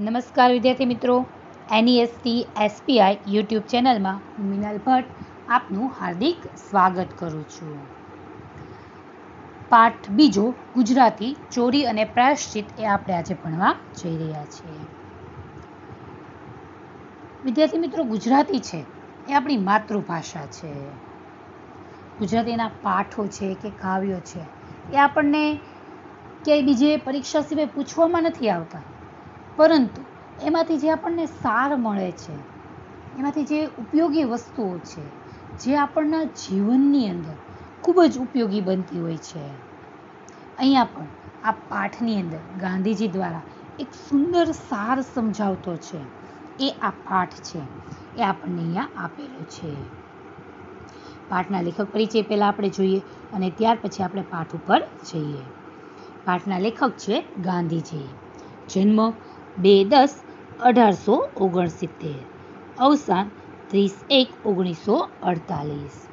નમસ્કાર વિદ્યાર્થી મિત્રો એનઈએસટી એસપીઆઈ યુટ્યુબ ચેનલમાં હું મિનલ ભટ્ટ આપનું હાર્દિક સ્વાગત કરું છું. પાઠ બીજો, ગુજરાતી ચોરી અને પ્રાયશ્ચિત એ આપણે આજે ભણવા જઈ રહ્યા છીએ. વિદ્યાર્થી મિત્રો, ગુજરાતી છે, એ આપણી માતૃભાષા છે. ગુજરાતીના પાઠો છે કે કાવ્યો છે, એ આપણને ક્યાંય બીજે પરીક્ષા સિવાય પૂછવામાં નથી આવતા. પરંતુ એમાંથી જે આપણને સાર મળે છે, એમાંથી જે ઉપયોગી વસ્તુઓ છે, જે આપણના જીવનની અંદર ખૂબ જ ઉપયોગી બનતી હોય છે. અહીંયા પણ આ પાઠની અંદર ગાંધીજી દ્વારા એક સુંદર સાર સમજાવતો છે. એ આ પાઠ છે. એ આપણને અહીંયા આપેલો છે. પાઠના લેખક પરિચય પહેલાં આપણે જોઈએ અને ત્યાર પછી આપણે પાઠ ઉપર જઈએ. પાઠના લેખક છે ગાંધીજી. જન્મ બે દસ અઢારસો ઓગણસિત્તેર. અવસાન ત્રીસ એક ઓગણીસો અડતાલીસ.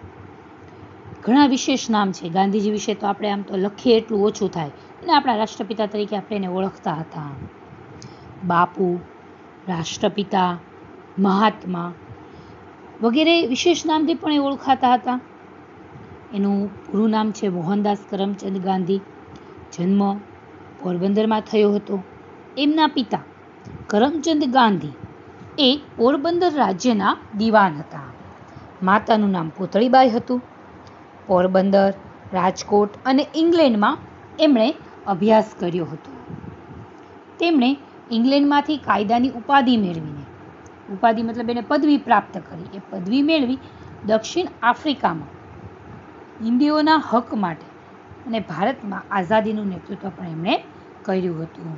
ઘણા વિશેષ નામ છે. ગાંધીજી વિશે તો આપણે આમ તો લખીએ એટલું ઓછું થાય. અને આપણા રાષ્ટ્રપિતા તરીકે આપણે એને ઓળખતા હતા. બાપુ, રાષ્ટ્રપિતા, મહાત્મા વગેરે વિશેષ નામથી પણ એ ઓળખાતા હતા. એનું પૂરું નામ છે મોહનદાસ કરમચંદ ગાંધી. જન્મ પોરબંદરમાં થયો હતો. એમના પિતા કરમચંદ ગાંધી એ પોરબંદર રાજ્યના દિવાન હતા. માતાનું નામ પુતળીબાઈ હતું. પોરબંદર, રાજકોટ અને ઇંગ્લેન્ડમાં એમણે અભ્યાસ કર્યો હતો. તેમણે ઇંગ્લેન્ડમાંથી કાયદાની ઉપાધિ મેળવીને, ઉપાધિ મતલબ એને પદવી પ્રાપ્ત કરી. એ પદવી મેળવી દક્ષિણ આફ્રિકામાં હિન્દીઓના હક માટે અને ભારતમાં આઝાદીનું નેતૃત્વ પણ એમણે કર્યું હતું.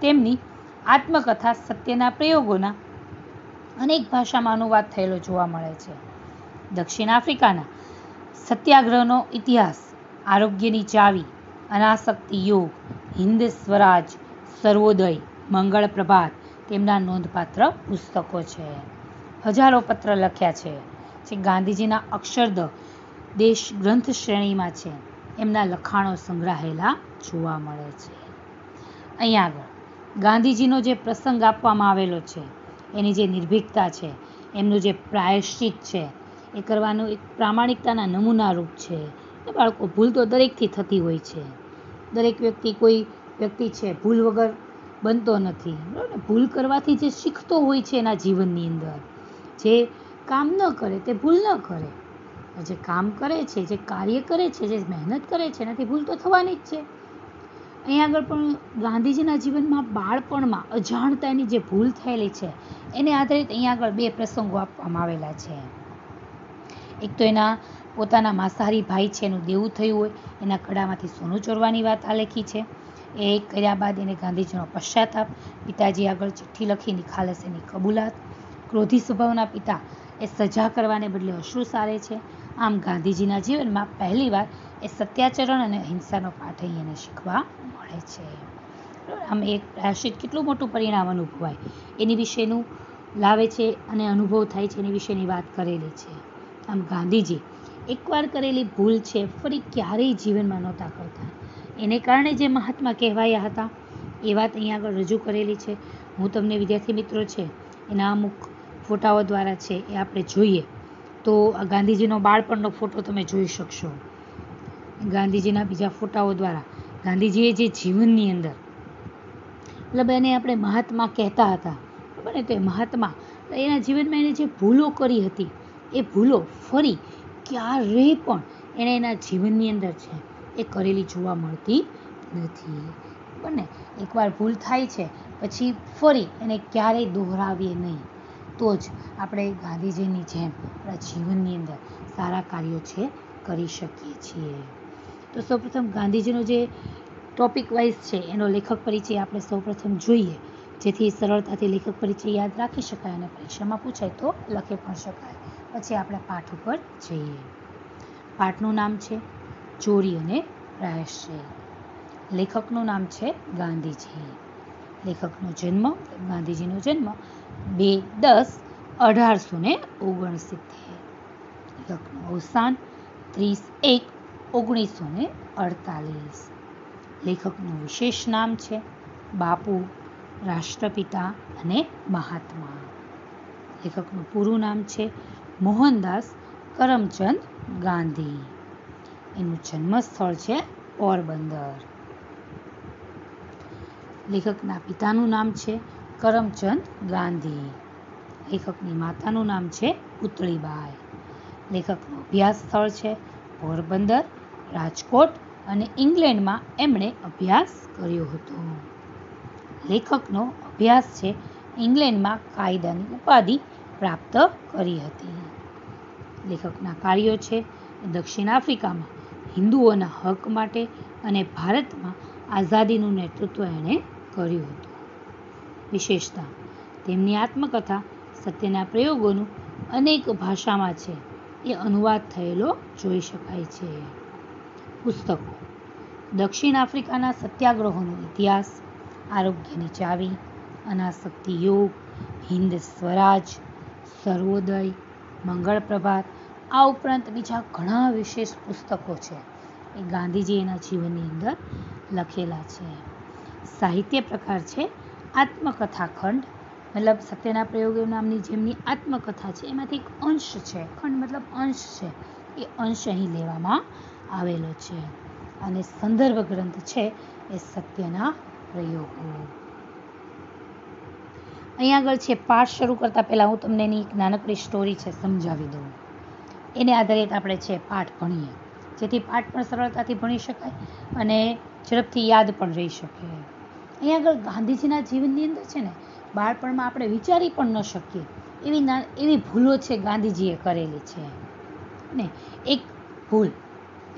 તેમની આત્મકથા સત્યના પ્રયોગોના અનેક ભાષામાં અનુવાદ થયેલો જોવા મળે છે. દક્ષિણ આફ્રિકાના સત્યાગ્રહનો ઇતિહાસ, આરોગ્યની ચાવી, અનાસક્તિ યોગ, હિન્દ સ્વરાજ, સર્વોદય, મંગળ પ્રભાત તેમના નોંધપાત્ર પુસ્તકો છે. હજારો પત્ર લખ્યા છે જે ગાંધીજીના અક્ષરદ દેશ ગ્રંથ શ્રેણીમાં છે. એમના લખાણો સંગ્રહાયેલા જોવા મળે છે. અહીંયા આગળ. ગાંધીજીનો જે પ્રસંગ આપવામાં આવેલો છે, એની જે નિર્ભીકતા છે, એમનું જે પ્રાયશ્ચિત છે, એ કરવાનું એક પ્રામાણિકતાના નમૂના રૂપ છે. એ બાળકો, ભૂલ તો દરેકથી થતી હોય છે. દરેક વ્યક્તિ, કોઈ વ્યક્તિ છે, ભૂલ વગર બનતો નથી. બરાબર? ભૂલ કરવાથી જે શીખતો હોય છે એના જીવનની અંદર, જે કામ ન કરે, તે ભૂલ ન કરે. જે કામ કરે છે, જે કાર્ય કરે છે, જે મહેનત કરે છે, એનાથી ભૂલ તો થવાની જ છે. અહીંયા આગળ પણ ગાંધીજીના જીવનમાં બાળપણમાં અજાણતાની જે ભૂલ થયેલી છે, એને આધારિત અહીંયા આગળ બે પ્રસંગો આપવામાં આવેલા છે. એક તો એના પોતાના માંસાહારી ભાઈ છે, એનું દેવું થયું હોય, એના કડામાંથી સોનું ચોરવાની વાત આલેખી છે. એ કર્યા બાદ એને ગાંધીજીનો પશ્ચાતાપ, પિતાજી આગળ ચિઠ્ઠી લખી નિખાલસ એની કબૂલાત, ક્રોધી સ્વભાવના પિતા એ સજા કરવાને બદલે અશ્રુ સારે છે. આમ ગાંધીજીના જીવનમાં પહેલીવાર એ સત્યાચરણ અને અહિંસાનો પાઠ અહીં એને શીખવા મળે છે. આમ એક પ્રાયશ્ચિત કેટલું મોટું પરિણામ અનુભવાય, એની વિશેનું લાવે છે અને અનુભવ થાય છે એની વિશેની વાત કરેલી છે. આમ ગાંધીજી એકવાર કરેલી ભૂલ છે, ફરી ક્યારેય જીવનમાં નહોતા કરતા. એને કારણે જે મહાત્મા કહેવાયા હતા, એ વાત અહીંયા આગળ રજૂ કરેલી છે. હું તમને વિદ્યાર્થી મિત્રો છે, એના અમુક ફોટાઓ દ્વારા છે, એ આપણે જોઈએ. તો આ ગાંધીજીનો બાળપણનો ફોટો તમે જોઈ શકશો. ગાંધીજીના બીજા ફોટાઓ દ્વારા. ગાંધીજીએ જે જીવનની અંદર, મતલબ એને આપણે મહાત્મા કહેતા હતા. બરાબર ને તો એ મહાત્મા એના જીવનમાં એને જે ભૂલો કરી હતી, એ ભૂલો ફરી ક્યારેય પણ એણે એના જીવનની અંદર છે, એ કરેલી જોવા મળતી નથી. બને એકવાર ભૂલ થાય છે, પછી ફરી એને ક્યારેય દોહરાવીએ નહીં. તો જ આપણે ગાંધીજીની જેમ આપણા જીવનની અંદર સારા કાર્યો છે, કરી શકીએ છીએ. તો સૌપ્રથમ ગાંધીજીનો જે ટોપિક વાઇઝ છે, એનો લેખક પરિચય આપણે સૌપ્રથમ જોઈએ. જેથી સરળતાથી લેખક પરિચય યાદ રાખી શકાય અને પરીક્ષામાં પૂછાય તો લખી પણ શકાય. પછી આપણે પાઠ ઉપર જઈએ. પાઠનું નામ છે, ચોરી અને પ્રાયશ્ચિત લેખકનું નામ છે ગાંધીજી. લેખકનો જન્મ, ગાંધીજીનો જન્મ બે દસ અઢારસો ને ઓગણસિત્તેર. લગ્ન અવસાન ત્રીસ એક ઓગણીસો ને અડતાલીસ. લેખકનું વિશેષ નામ છે બાપુ, રાષ્ટ્રપિતા અને મહાત્મા. લેખકનું પૂરું નામ છે મોહનદાસ કરમચંદ ગાંધી. એનું જન્મસ્થળ છે પોરબંદર. લેખકના પિતાનું નામ છે કરમચંદ ગાંધી. લેખકની માતાનું નામ છે પુતળીબાઈ. લેખકનું અભ્યાસ સ્થળ છે પોરબંદર, રાજકોટ અને ઇંગ્લેન્ડમાં એમણે અભ્યાસ કર્યો હતો. લેખકનો અભ્યાસ છે ઇંગ્લેન્ડમાં કાયદાની ઉપાધિ પ્રાપ્ત કરી હતી. લેખકના કાર્યો છે દક્ષિણ આફ્રિકામાં હિન્દુઓના હક માટે અને ભારતમાં આઝાદીનું નેતૃત્વ એણે કર્યું હતું. વિશેષતા. તેમની આત્મકથા સત્યના પ્રયોગોનું અનેક ભાષામાં છે. એ અનુવાદ થયેલો જોઈ શકાય છે. પુસ્તકો. દક્ષિણ આફ્રિકાના સત્યાગ્રહોનો ઇતિહાસ, આરોગ્યની ચાવી, અનાસક્તિ યોગ, હિન્દ સ્વરાજ, સર્વોદય, મંગળ પ્રભાત, આ ઉપરાંત બીજા ઘણા વિશેષ પુસ્તકો છે. એ ગાંધીજી એના જીવનની અંદર લખેલા છે. સાહિત્ય પ્રકાર છે આત્મકથા ખંડ મતલબ સત્યના પ્રયોગો નામની જેમની આત્મકથા છે, એમાંથી એક અંશ છે. ખંડ મતલબ અંશ છે. એ અંશ અહીં લેવામાં આવેલો છે. અને સંદર્ભ ગ્રંથ છે એ સત્યના પ્રયોગો. અહીં આગળ છે, પાઠ શરૂ કરતાં પહેલાં હું તમને એની એક નાનકડી સ્ટોરી છે સમજાવી દઉં. એને આધારિત આપણે છે પાઠ ભણીએ. જેથી પાઠ પણ સરળતાથી ભણી શકાય અને ઝડપથી યાદ પણ રહી શકે. અહીં આગળ ગાંધીજીના જીવનની અંદર છે ને, બાળપણમાં આપણે વિચારી પણ ન શકીએ. એવી એવી ભૂલો છે ગાંધીજીએ કરેલી છે. ને એક ભૂલ,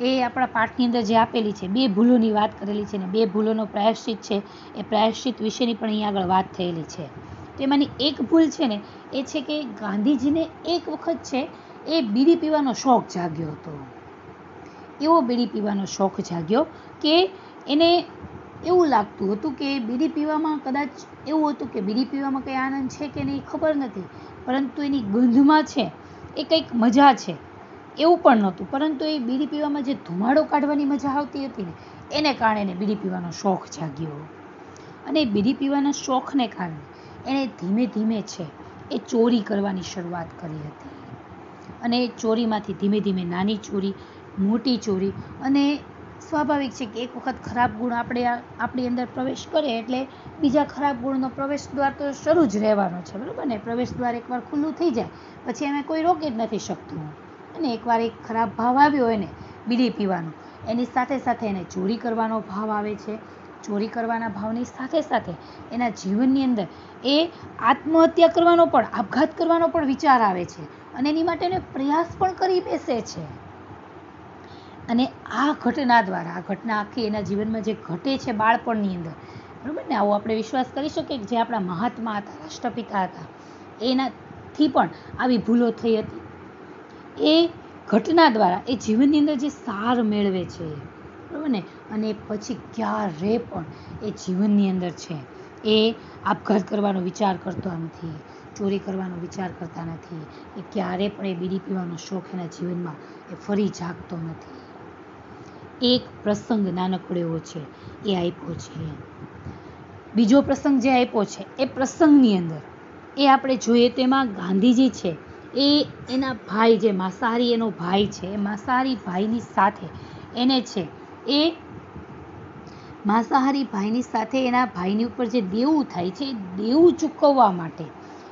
એ આપણા પાઠની અંદર જે આપેલી છે, બે ભૂલોની વાત કરેલી છે ને, બે ભૂલોનો પ્રાયશ્ચિત છે, એ પ્રાયશ્ચિત વિશેની પણ અહીં આગળ વાત થયેલી છે. તેમાંની એક ભૂલ છે ને, એ છે કે ગાંધીજીને એક વખત છે, એ બીડી પીવાનો શોખ જાગ્યો હતો. એવો બીડી પીવાનો શોખ જાગ્યો કે એને એવું લાગતું હતું કે બીડી પીવામાં કદાચ એવું હતું કે બીડી પીવામાં કંઈ આનંદ છે કે નહીં, ખબર નથી. પરંતુ એની ગંધમાં છે, એ કંઈક મજા છે. એવું પણ નહોતું. પરંતુ એ બીડી પીવામાં જે ધુમાડો કાઢવાની મજા આવતી હતી ને, એને કારણે એને બીડી પીવાનો શોખ જાગ્યો. અને બીડી પીવાના શોખને કારણે એણે ધીમે ધીમે છે, એ ચોરી કરવાની શરૂઆત કરી હતી. અને એ ચોરીમાંથી ધીમે ધીમે નાની ચોરી, મોટી ચોરી અને સ્વાભાવિક છે કે એક વખત ખરાબ ગુણ આપણે આપણી અંદર પ્રવેશ કરે એટલે બીજા ખરાબ ગુણનો પ્રવેશ દ્વાર તો શરૂ જ રહેવાનો છે, બરાબર ને? પ્રવેશ દ્વાર એકવાર ખુલ્લું થઈ જાય, પછી એમાં કોઈ રોકી જ નથી શકતું. અને એકવાર એક ખરાબ ભાવ આવ્યો એને બીડી પીવાનો, એની સાથે સાથે એને ચોરી કરવાનો ભાવ આવે છે. ચોરી કરવાના ભાવની સાથે સાથે એના જીવનની અંદર એ આત્મહત્યા કરવાનો પણ, આપઘાત કરવાનો પણ વિચાર આવે છે. અને એની માટે એને પ્રયાસ પણ કરી બેસે છે. અને આ ઘટના દ્વારા, આ ઘટના આખી એના જીવનમાં જે ઘટે છે બાળપણની અંદર, બરાબર ને? આવો આપણે વિશ્વાસ કરી શકીએ કે જે આપણા મહાત્મા હતા, રાષ્ટ્રપિતા હતા, એનાથી પણ આવી ભૂલો થઈ હતી. એ ઘટના દ્વારા, એ જીવનની અંદર જે સાર મેળવે છે, બરાબર ને? અને પછી ક્યારે પણ એ જીવનની અંદર છે. એ આપઘાત કરવાનો વિચાર કરતો નથી, ચોરી કરવાનો વિચાર કરતા નથી, એ ક્યારે પણ એ બીડી પીવાનો શોખ એના જીવનમાં એ ફરી જાગતો નથી. એક પ્રસંગ નાનકડો એવો છે, એ આપ્યો છે બીજો પ્રસંગ જે આપ્યો છે, એ પ્રસંગની અંદર, એ આપણે જોઈએ તો એમાં ગાંધીજી છે, એ એના ભાઈ જે માંસાહારી એનો ભાઈ છે, એ માંસાહારી ભાઈની સાથે એને છે, એ માંસાહારી ભાઈની સાથે એના ભાઈની ઉપર જે દેવું થાય છે, એ દેવું ચૂકવવા માટે,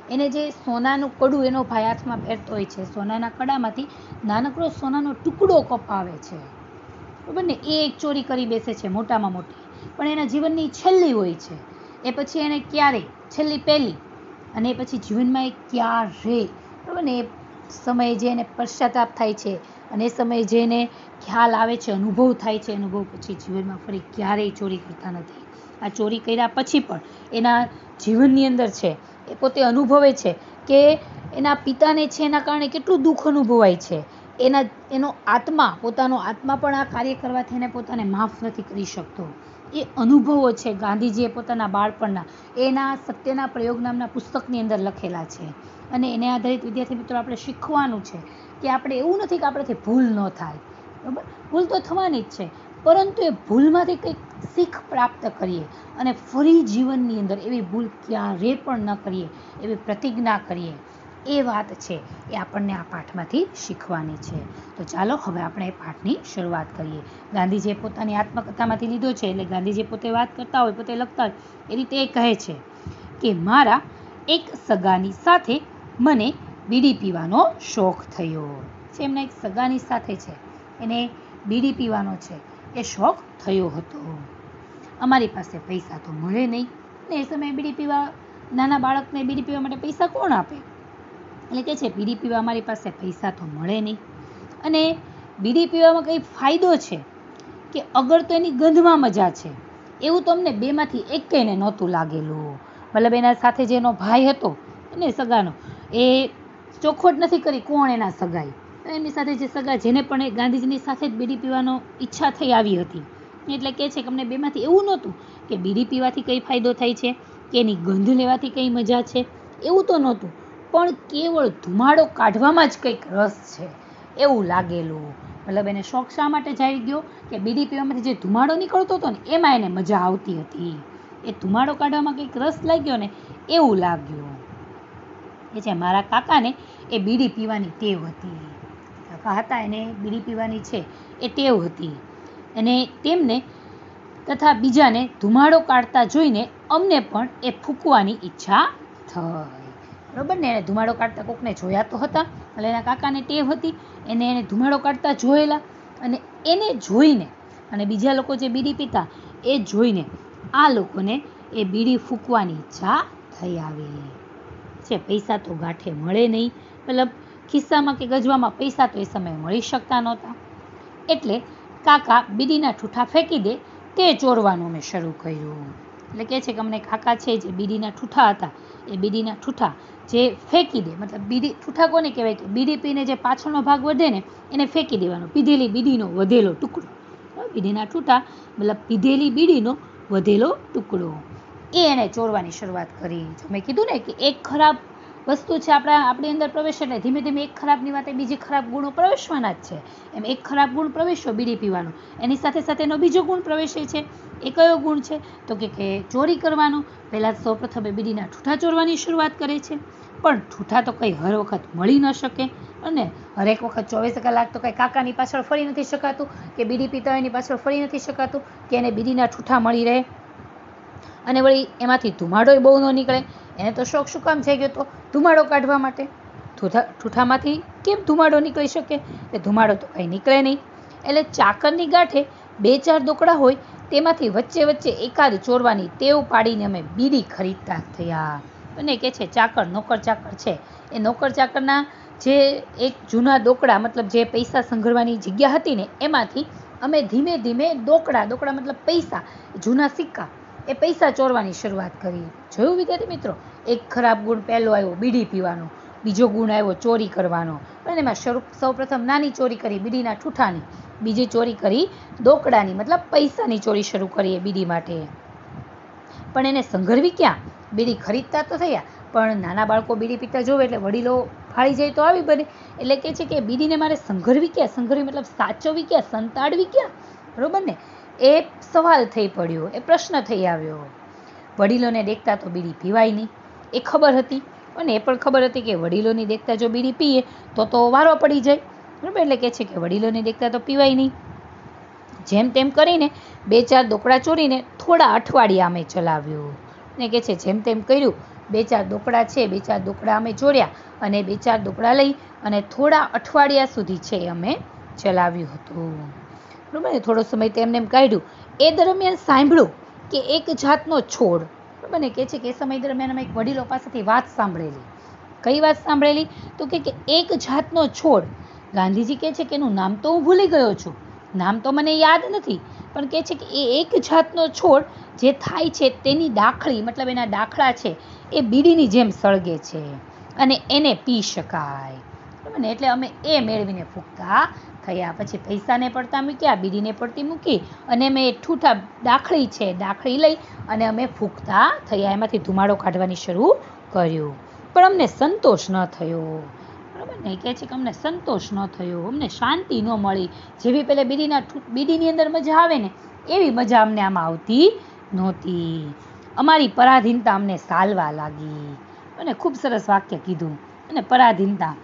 એને જે સોનાનું કડું એનો ભાઈ હાથમાં પહેરતો હોય છે, સોનાના કડામાંથી નાનકડો સોનાનો ટુકડો કપાવે છે. બરાબર ને? એ એક ચોરી કરી બેસે છે, મોટામાં મોટી. પણ એના જીવનની છેલ્લી હોય છે. એ પછી એને ક્યારે? છેલ્લી પહેલી. અને એ પછી જીવનમાં એ ક્યારે? બરાબર ને? એ સમયે જે એને પશ્ચાતાપ થાય છે અને એ સમયે જે એને ખ્યાલ આવે છે, અનુભવ થાય છે, અનુભવ પછી જીવનમાં ફરી ક્યારેય ચોરી કરતા નથી. આ ચોરી કર્યા પછી પણ એના જીવનની અંદર છે, એ પોતે અનુભવે છે કે એના પિતાને છે એના કારણે કેટલું દુઃખ અનુભવાય છે. એના, એનો આત્મા, પોતાનો આત્મા પણ આ કાર્ય કરવાથી એને પોતાને માફ નથી કરી શકતો. એ અનુભવો છે ગાંધીજીએ પોતાના બાળપણના. એના સત્યના પ્રયોગ નામના પુસ્તકની અંદર લખેલા છે. અને એને આધારિત વિદ્યાર્થી મિત્રો આપણે શીખવાનું છે કે આપણે એવું નથી કે આપણાથી ભૂલ ન થાય. બરાબર? ભૂલ તો થવાની જ છે. પરંતુ એ ભૂલમાંથી કંઈક શીખ પ્રાપ્ત કરીએ અને ફરી જીવનની અંદર એવી ભૂલ ક્યારે પણ ન કરીએ, એવી પ્રતિજ્ઞા કરીએ. એ વાત છે, એ આપણને આ પાઠમાંથી શીખવાની છે. તો ચાલો હવે આપણે એ પાઠની શરૂઆત કરીએ. ગાંધીજીએ પોતાની આત્મકથામાંથી લીધો છે, એટલે ગાંધીજી પોતે વાત કરતા હોય, પોતે લખતા હોય, એ રીતે એ કહે છે કે, મારા એક સગાની સાથે મને બીડી પીવાનો શોખ થયો. છે, એમના એક સગાની સાથે છે. એને બીડી પીવાનો છે, એ શોખ થયો હતો. અમારી પાસે પૈસા તો મળે નહીં. ને એ સમયે બીડી પીવા, નાના બાળકને બીડી પીવા માટે પૈસા કોણ આપે? એટલે કે છે, બીડી પીવા મારી પાસે પૈસા તો મળે નહીં. અને બીડી પીવામાં કંઈ ફાયદો છે કે અગર તો એની ગંધમાં મજા છે? એવું તો અમને બેમાંથી એકેયને નહોતું લાગેલું. મતલબ એના સાથે જે એનો ભાઈ હતો એને સગાનો, એ ચોખવટ નથી કરી કોણ એના સગાઈ એમની સાથે જે સગા, જેને પણ એ ગાંધીજીની સાથે જ બીડી પીવાનો ઈચ્છા થઈ આવી હતી. એટલે કહે છે કે અમને બેમાંથી એવું નહોતું કે બીડી પીવાથી કંઈ ફાયદો થાય છે, કે એની ગંધ લેવાથી કંઈ મજા છે. એવું તો નહોતું. પણ કેવળ ધુમાડો કાઢવામાં જ કંઈક રસ છે. એવું લાગેલું. મતલબ એને શોખ શા માટે જાઈ ગયો? કે બીડી પીવામાંથી જે ધુમાડો નીકળતો હતો ને, એમાં એને મજા આવતી હતી. એ ધુમાડો કાઢવામાં કંઈક રસ લાગ્યો ને, એવું લાગ્યું. એ છે મારા કાકાને એ બીડી પીવાની ટેવ હતી. કાકા હતા એને બીડી પીવાની છે, એ ટેવ હતી. અને તેમને તથા બીજાને ધુમાડો કાઢતા જોઈને અમને પણ એ ફૂંકવાની ઈચ્છા થઈ. બરાબર ને? એને ધુમાડો કાઢતા કોકને જોયા તો હતા. એટલે એના કાકાને ટેવ હતી, એને એને ધુમાડો કાઢતા જોયેલા. અને એને જોઈને, અને બીજા લોકો જે બીડી પીતા, એ જોઈને આ લોકોને એ બીડી ફૂંકવાની ઈચ્છા થઈ આવી. છે, પૈસા તો ગાંઠે મળે નહીં. મતલબ ખિસ્સામાં કે ગજવામાં પૈસા તો એ સમયે મળી શકતા નહોતા. એટલે કાકા બીડીના ઠૂઠા ફેંકી દે, તે ચોરવાનું મેં શરૂ કર્યું. એટલે કહે છે કે અમને કાકા છે જે બીડીના ઠૂઠા હતા એ બીડીના ઠૂઠા જે ફેંકી દે. મતલબ બીડી, ઠૂઠા કોને કહેવાય કે બીડી પીને જે પાછળનો ભાગ વધે ને, એને ફેંકી દેવાનો. પીધેલી બીડીનો વધેલો ટુકડો. બીડીના ઠૂઠા, મતલબ પીધેલી બીડીનો વધેલો ટુકડો. એ એને ચોરવાની શરૂઆત કરી. મેં કીધું ને કે એક ખરાબ વસ્તુ છે આપણા આપણી અંદર પ્રવેશ એટલે ધીમે ધીમે એક ખરાબની વાતે બીજી ખરાબ ગુણો પ્રવેશવાના જ છે. એમ એક ખરાબ ગુણ પ્રવેશ્યો બીડી પીવાનો એની સાથે સાથે એનો બીજો ગુણ પ્રવેશે છે. એ કયો ગુણ છે? તો કે કે ચોરી કરવાનો. પહેલાં સૌ પ્રથમે બીડીના ઠૂઠા ચોરવાની શરૂઆત કરે છે. પણ ઠૂઠા તો કંઈ હર વખત મળી ન શકે. અને હરેક વખત ચોવીસ કલાક તો કંઈ કાકાની પાછળ ફરી નથી શકાતું કે બીડી પીતા એની પાછળ ફરી નથી શકાતું કે એને બીડીના ઠૂઠા મળી રહે. અને વળી એમાંથી ધુમાડોય બહુ ન નીકળે. એને તો શોખ શું કામ થઈ ગયો તો? ધુમાડો કાઢવા માટે. ઠૂઠા ઠૂઠામાંથી કેમ ધુમાડો નીકળી શકે? એ ધુમાડો તો કંઈ નીકળે નહીં. એટલે ચાકરની ગાંઠે બે ચાર દોકડા હોય, તેમાંથી વચ્ચે વચ્ચે એકાદ ચોરવાની ટેવ પાડીને અમે બીડી ખરીદતા થયા. અને કે છે, ચાકર નોકર ચાકર છે. એ નોકર ચાકરના જે એક જૂના દોકડા, મતલબ જે પૈસા સંઘરવાની જગ્યા હતી ને, એમાંથી અમે ધીમે ધીમે દોકડા દોકડા મતલબ પૈસા, જૂના સિક્કા એ પૈસા ચોરવાની શરૂઆત કરી. જોયું વિદ્યાર્થી મિત્રો? એક ખરાબ ગુણ પહેલો આવ્યો, બીડી પીવાનો. બીજો ગુણ આવ્યો, ચોરી કરવાનો. અને એમાં શરૂ સૌપ્રથમ નાની ચોરી કરી, બીડીના ઠૂઠાની. બીજી ચોરી કરી, દોકડાની, મતલબ પૈસાની ચોરી શરૂ કરીએ બીડી માટે. પણ એને સંઘરવી ક્યાં? બીડી ખરીદતા તો થયા, પણ નાના બાળકો બીડી પીતા જોવે એટલે વડીલો ફાળી જાય તો આવી બને. એટલે કે છે કે બીડીને મારે સંઘરવી ક્યાં? સંઘરવી મતલબ સાચવવી ક્યાં? સંતાડવી ક્યાં? બરોબર ને? એ સવાલ થઈ પડ્યો, એ પ્રશ્ન થઈ આવ્યો. વડીલોને દેખતા તો બીડી પીવાય નહીં. એ ખબર હતી, અને એ પણ ખબર હતી કે વડીલોની દેખતા જો બીડી પીએ, તો તો વારો પડી જાય. બરાબર? એટલે કે છે કે વડીલોની દેખતા તો પીવાય નહીં. જેમ તેમ કરીને બે ચાર દોકડા ચોરીને થોડા અઠવાડિયા અમે ચલાવ્યું. ને કે છે જેમ તેમ કર્યું, બે ચાર દોકડા છે, બે ચાર દોકડા અમે ચોર્યા, અને બે ચાર દોકડા લઈ અને થોડા અઠવાડિયા સુધી છે અમે ચલાવ્યું હતું. બરાબર થોડો સમય તેમને એમ કાઢ્યું. એ દરમિયાન સાંભળ્યું કે એક જાતનો છોડ, બરાબર કહે છે કે એ સમય દરમિયાન અમે એક વડીલો પાસેથી વાત સાંભળેલી. કઈ વાત સાંભળેલી? તો કે એક જાતનો છોડ. ગાંધીજી કહે છે કે એનું નામ તો હું ભૂલી ગયો છું. નામ તો મને યાદ નથી, પણ કહે છે કે એ એક જાતનો છોડ જે થાય છે તેની દાખળી મતલબ એના દાખલા છે, એ બીડીની જેમ સળગે છે અને એને પી શકાય. બરાબર એટલે અમે એ મેળવીને ફૂંકતા થયા. પછી પૈસાને પડતા મૂક્યા, બીડીને પડતી મૂકી અને મેં ઠૂઠા દાખળી છે, દાખળી લઈ અને અમે ફૂંકતા થયા. એમાંથી ધુમાડો કાઢવાની શરૂ કર્યું. પણ અમને સંતોષ ન થયો. બરાબર ને? કહે છે કે અમને સંતોષ ન થયો. અમને શાંતિ ન મળી. જેવી પહેલાં બીડીના બીડીની અંદર મજા આવે ને, એવી મજા અમને આમાં આવતી નહોતી. અમારી પરાધીનતા અમને સાલવા લાગી. અને ખૂબ સરસ વાક્ય કીધું. અને પરાધીનતા,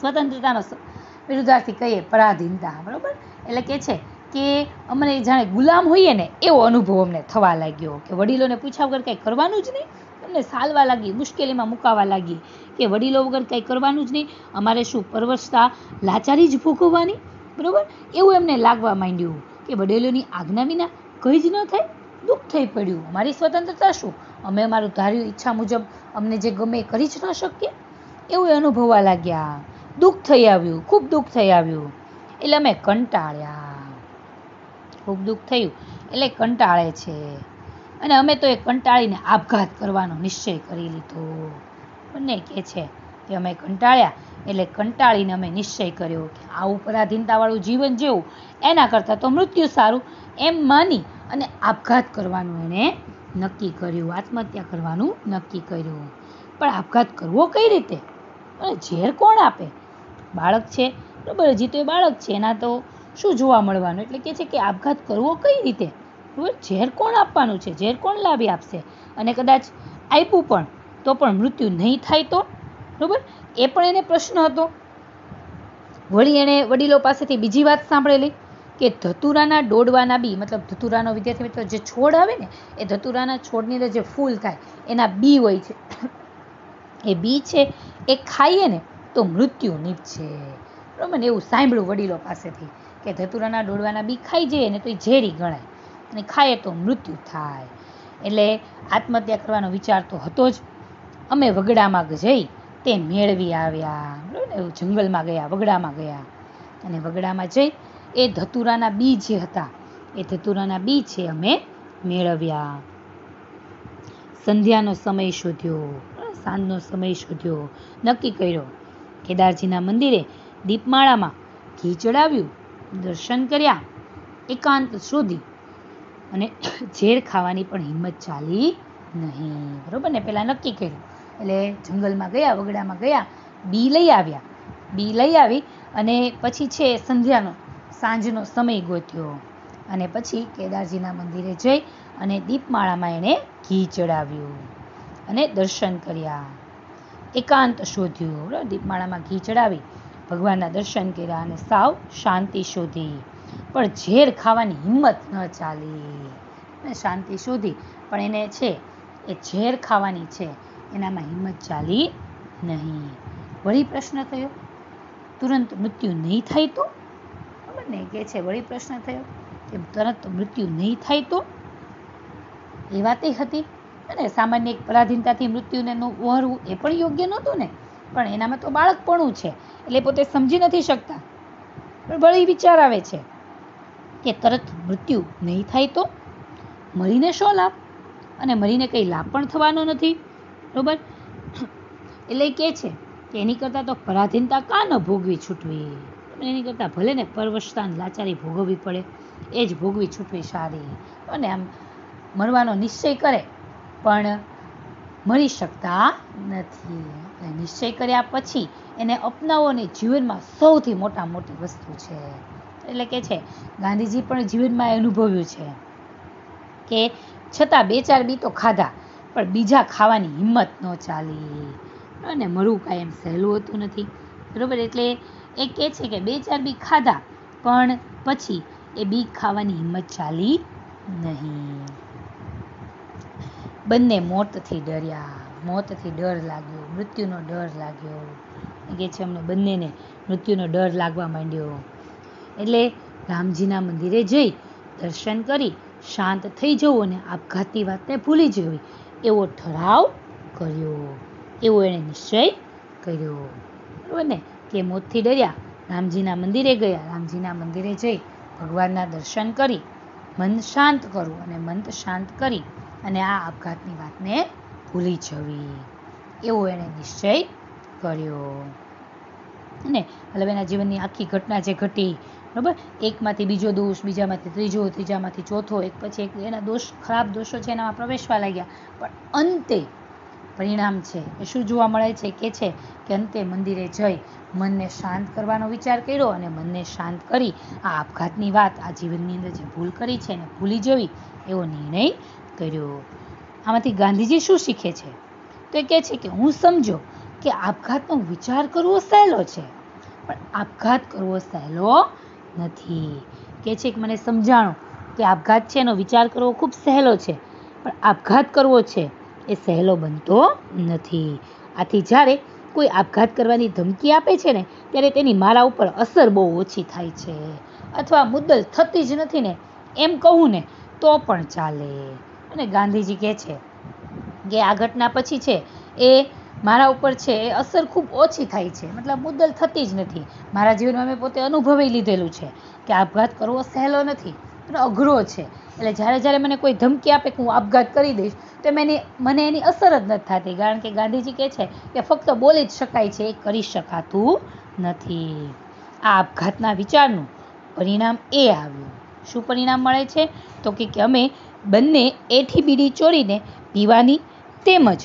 સ્વતંત્રતાનો વિરુદ્ધાર્થી કહીએ, પરાધીનતા, બરાબર? એટલે કે છે કે અમને જાણે ગુલામ હોઈએ ને, એવો અનુભવ અમને થવા લાગ્યો કે વડીલોને પૂછ્યા વગર કંઈ કરવાનું જ નહીં. અમને સાલવા લાગી, મુશ્કેલીમાં મુકાવા લાગી કે વડીલો વગર કંઈ કરવાનું જ નહીં. અમારે શું પરવશતા લાચારી જ ભોગવવાની? બરાબર? એવું એમને લાગવા માંડ્યું કે વડીલોની આજ્ઞા વિના કંઈ જ ન થાય. દુઃખ થઈ પડ્યું. અમારી સ્વતંત્રતા શું? અમે અમારું ધાર્યું ઈચ્છા મુજબ અમને જે ગમે એ કરી જ ન શકીએ. એવું અનુભવવા લાગ્યા. દુઃખ થઈ આવ્યું, ખૂબ દુઃખ થઈ આવ્યું. એટલે અમે કંટાળ્યા. ખૂબ દુઃખ થયું, એટલે કંટાળે છે. અને અમે તો એ કંટાળીને આપઘાત કરવાનો નિશ્ચય કરી લીધો. બંને કહે છે કે અમે કંટાળ્યા, એટલે કંટાળીને અમે નિશ્ચય કર્યો કે આ ઉપરાધીનતાવાળું જીવન જેવું, એના કરતાં તો મૃત્યુ સારું, એમ માની અને આપઘાત કરવાનું એણે નક્કી કર્યું, આત્મહત્યા કરવાનું નક્કી કર્યું. પણ આપઘાત કરવો કઈ રીતે? અને ઝેર કોણ આપે? બાળક છે? બરાબર હજી તો એ બાળક છે. એના તો શું જોવા મળવાનું? એટલે કે છે કે આપઘાત કરવો કઈ રીતે? ઝેર કોણ આપવાનું છે? ઝેર કોણ લાવી આપશે? અને કદાચ આપ્યું પણ, તો પણ મૃત્યુ નહીં થાય તો? બરાબર એ પણ એને પ્રશ્ન હતો. વળી એણે વડીલો પાસેથી બીજી વાત સાંભળેલી કે ધતુરાના ડોડવાના બી, મતલબ ધતુરાનો વિદ્યાર્થી મિત્રો, જે છોડ આવે ને, એ ધતુરાના છોડની અંદર જે ફૂલ થાય, એના બી હોય છે. એ બી છે, એ ખાઈએ ને તો મૃત્યુ નીપજે. બરાબર ને? એવું સાંભળ્યું વડીલો પાસેથી કે ધતુરાના ડોડવાના બી ખાઈ જઈએ ને તો એ ઝેરી ગણાય અને ખાય તો મૃત્યુ થાય. એટલે આત્મહત્યા કરવાનો વિચાર તો હતો જ. અમે વગડામાં જઈ તે મેળવી આવ્યા. બરાબર ને? એવું જંગલમાં ગયા, વગડામાં ગયા. અને વગડામાં જઈ એ ધતુરાના બી જે હતા, એ ધતુરાના બી છે અમે મેળવ્યા. સંધ્યાનો સમય શોધ્યો. સાંજનો સમય શોધ્યો. નક્કી કર્યો કેદારજીના મંદિરે દીપમાળામાં ઘી ચડાવ્યું, દર્શન કર્યા, એકાંત શોધી અને ઝેર ખાવાની પણ હિંમત ચાલી નહીં. બરાબર ને? પહેલાં નક્કી કર્યું. એટલે જંગલમાં ગયા, વગડામાં ગયા, બી લઈ આવ્યા. બી લઈ આવી અને પછી છે સંધ્યાનો, સાંજનો સમય ગોત્યો. અને પછી કેદારજીના મંદિરે જઈ અને દીપમાળામાં એણે ઘી ચડાવ્યું અને દર્શન કર્યા. એકાંત શોધ્યું. દીપમાળામાં ઘી ચડાવી. ભગવાનના દર્શન કર્યા અને સાવ શાંતિ શોધી. પણ ઝેર ખાવાની હિંમત ન ચાલી. શાંતિ શોધી. પણ એને છે, એ ઝેર ખાવાની છે. એનામાં હિંમત ચાલી નહીં. વળી પ્રશ્ન થયો, તુરંત મૃત્યુ નહીં થાય તો? ખબર ને કે છે, વળી પ્રશ્ન થયો, કે તરત મૃત્યુ નહીં થાય તો? એ વાતે હતી. અને સામાન્ય એક પરાધીનતાથી મૃત્યુને વહરવું એ પણ યોગ્ય નહોતું ને. પણ એનામાં તો બાળકપણું છે, એટલે પોતે સમજી નથી શકતા. પણ વળી વિચાર આવે છે કે તરત મૃત્યુ નહીં થાય તો મરીને શો લાભ? અને મરીને કંઈ લાભ પણ થવાનો નથી, બરોબર? એટલે કે છે કે એની કરતાં તો પરાધીનતા કા ન ભોગવી છૂટવી? એની કરતાં ભલે ને પરવશતા લાચારી ભોગવવી પડે, એ જ ભોગવી છૂટવી સારી. અને આમ મરવાનો નિશ્ચય કરે પણ મળી શકતા નથી. નિશ્ચય કર્યા પછી એને અપનાવવાની જીવનમાં સૌથી મોટા મોટી વસ્તુ છે. એટલે કે છે, ગાંધીજી પણ જીવનમાં એ અનુભવ્યું છે કે છતાં બે ચાર બી તો ખાધા, પણ બીજા ખાવાની હિંમત ન ચાલી. અને મરવું કાંઈ એમ સહેલું હોતું નથી. બરાબર? એટલે એ કહે છે કે બે ચાર બી ખાધા, પણ પછી એ બી ખાવાની હિંમત ચાલી નહીં. બંને મોતથી ડર્યા. મોતથી ડર લાગ્યો, મૃત્યુનો ડર લાગ્યો. કે છે અમને બંનેને મૃત્યુનો ડર લાગવા માંડ્યો. એટલે રામજીના મંદિરે જઈ દર્શન કરી શાંત થઈ જવું અને આપઘાતી વાતને ભૂલી જવી એવો ઠરાવ કર્યો. એવો એણે નિશ્ચય કર્યો. બરાબર ને? કે મોતથી ડર્યા. રામજીના મંદિરે ગયા. રામજીના મંદિરે જઈ ભગવાનના દર્શન કરી મન શાંત કરવું અને મન શાંત કરી અને આ આપઘાતની વાતને ભૂલી જવી. એવો એણે નિશ્ચય કર્યો. અને મતલબ એના જીવનની આખી ઘટના જે ઘટી, બરાબર? એકમાંથી બીજો દોષ, બીજામાંથી ત્રીજો, ત્રીજામાંથી ચોથો, એક પછી એક, એના દોષ, ખરાબ દોષો છે એનામાં પ્રવેશવા લાગ્યા. પણ અંતે પરિણામ છે એ શું જોવા મળે છે? કે છે કે અંતે મંદિરે જઈ મનને શાંત કરવાનો વિચાર કર્યો અને મનને શાંત કરી આ આપઘાતની વાત આ જીવનની અંદર જે ભૂલ કરી છે એને ભૂલી જવી એવો નિર્ણય કર્યો. આમાંથી ગાંધીજી શું શીખે છે? તો એ કહે છે કે હું સમજો કે આપઘાતનો વિચાર કરવો સહેલો છે, પણ આપઘાત કરવો સહેલો નથી. કહે છે કે મને સમજાણો કે આપઘાત છે, એનો વિચાર કરવો ખૂબ સહેલો છે, પણ આપઘાત કરવો છે, એ સહેલો બનતો નથી. આથી જ્યારે કોઈ આપઘાત કરવાની ધમકી આપે છે ને, ત્યારે તેની મારા ઉપર અસર બહુ ઓછી થાય છે. અથવા મુદ્દલ થતી જ નથી ને, એમ કહું ને, તો પણ ચાલે. અને ગાંધીજી કહે છે કે આ ઘટના પછી છે એ મારા ઉપર છે, એ અસર ખૂબ ઓછી થાય છે. મતલબ મુદ્દલ થતી જ નથી. મારા જીવનમાં મેં પોતે અનુભવી લીધેલું છે કે આપઘાત કરવો સહેલો નથી, પણ અઘરો છે. એટલે જ્યારે જ્યારે મને કોઈ ધમકી આપે કે હું આપઘાત કરી દઈશ, તો એની, મને એની અસર જ નથી થતી. કારણ કે ગાંધીજી કહે છે કે ફક્ત બોલી જ શકાય છે, એ કરી શકાતું નથી. આ આપઘાતના વિચારનું પરિણામ એ આવ્યું. શું પરિણામ મળે છે? તો કે અમે બંને એઠી બીડી ચોરીને પીવાની તેમજ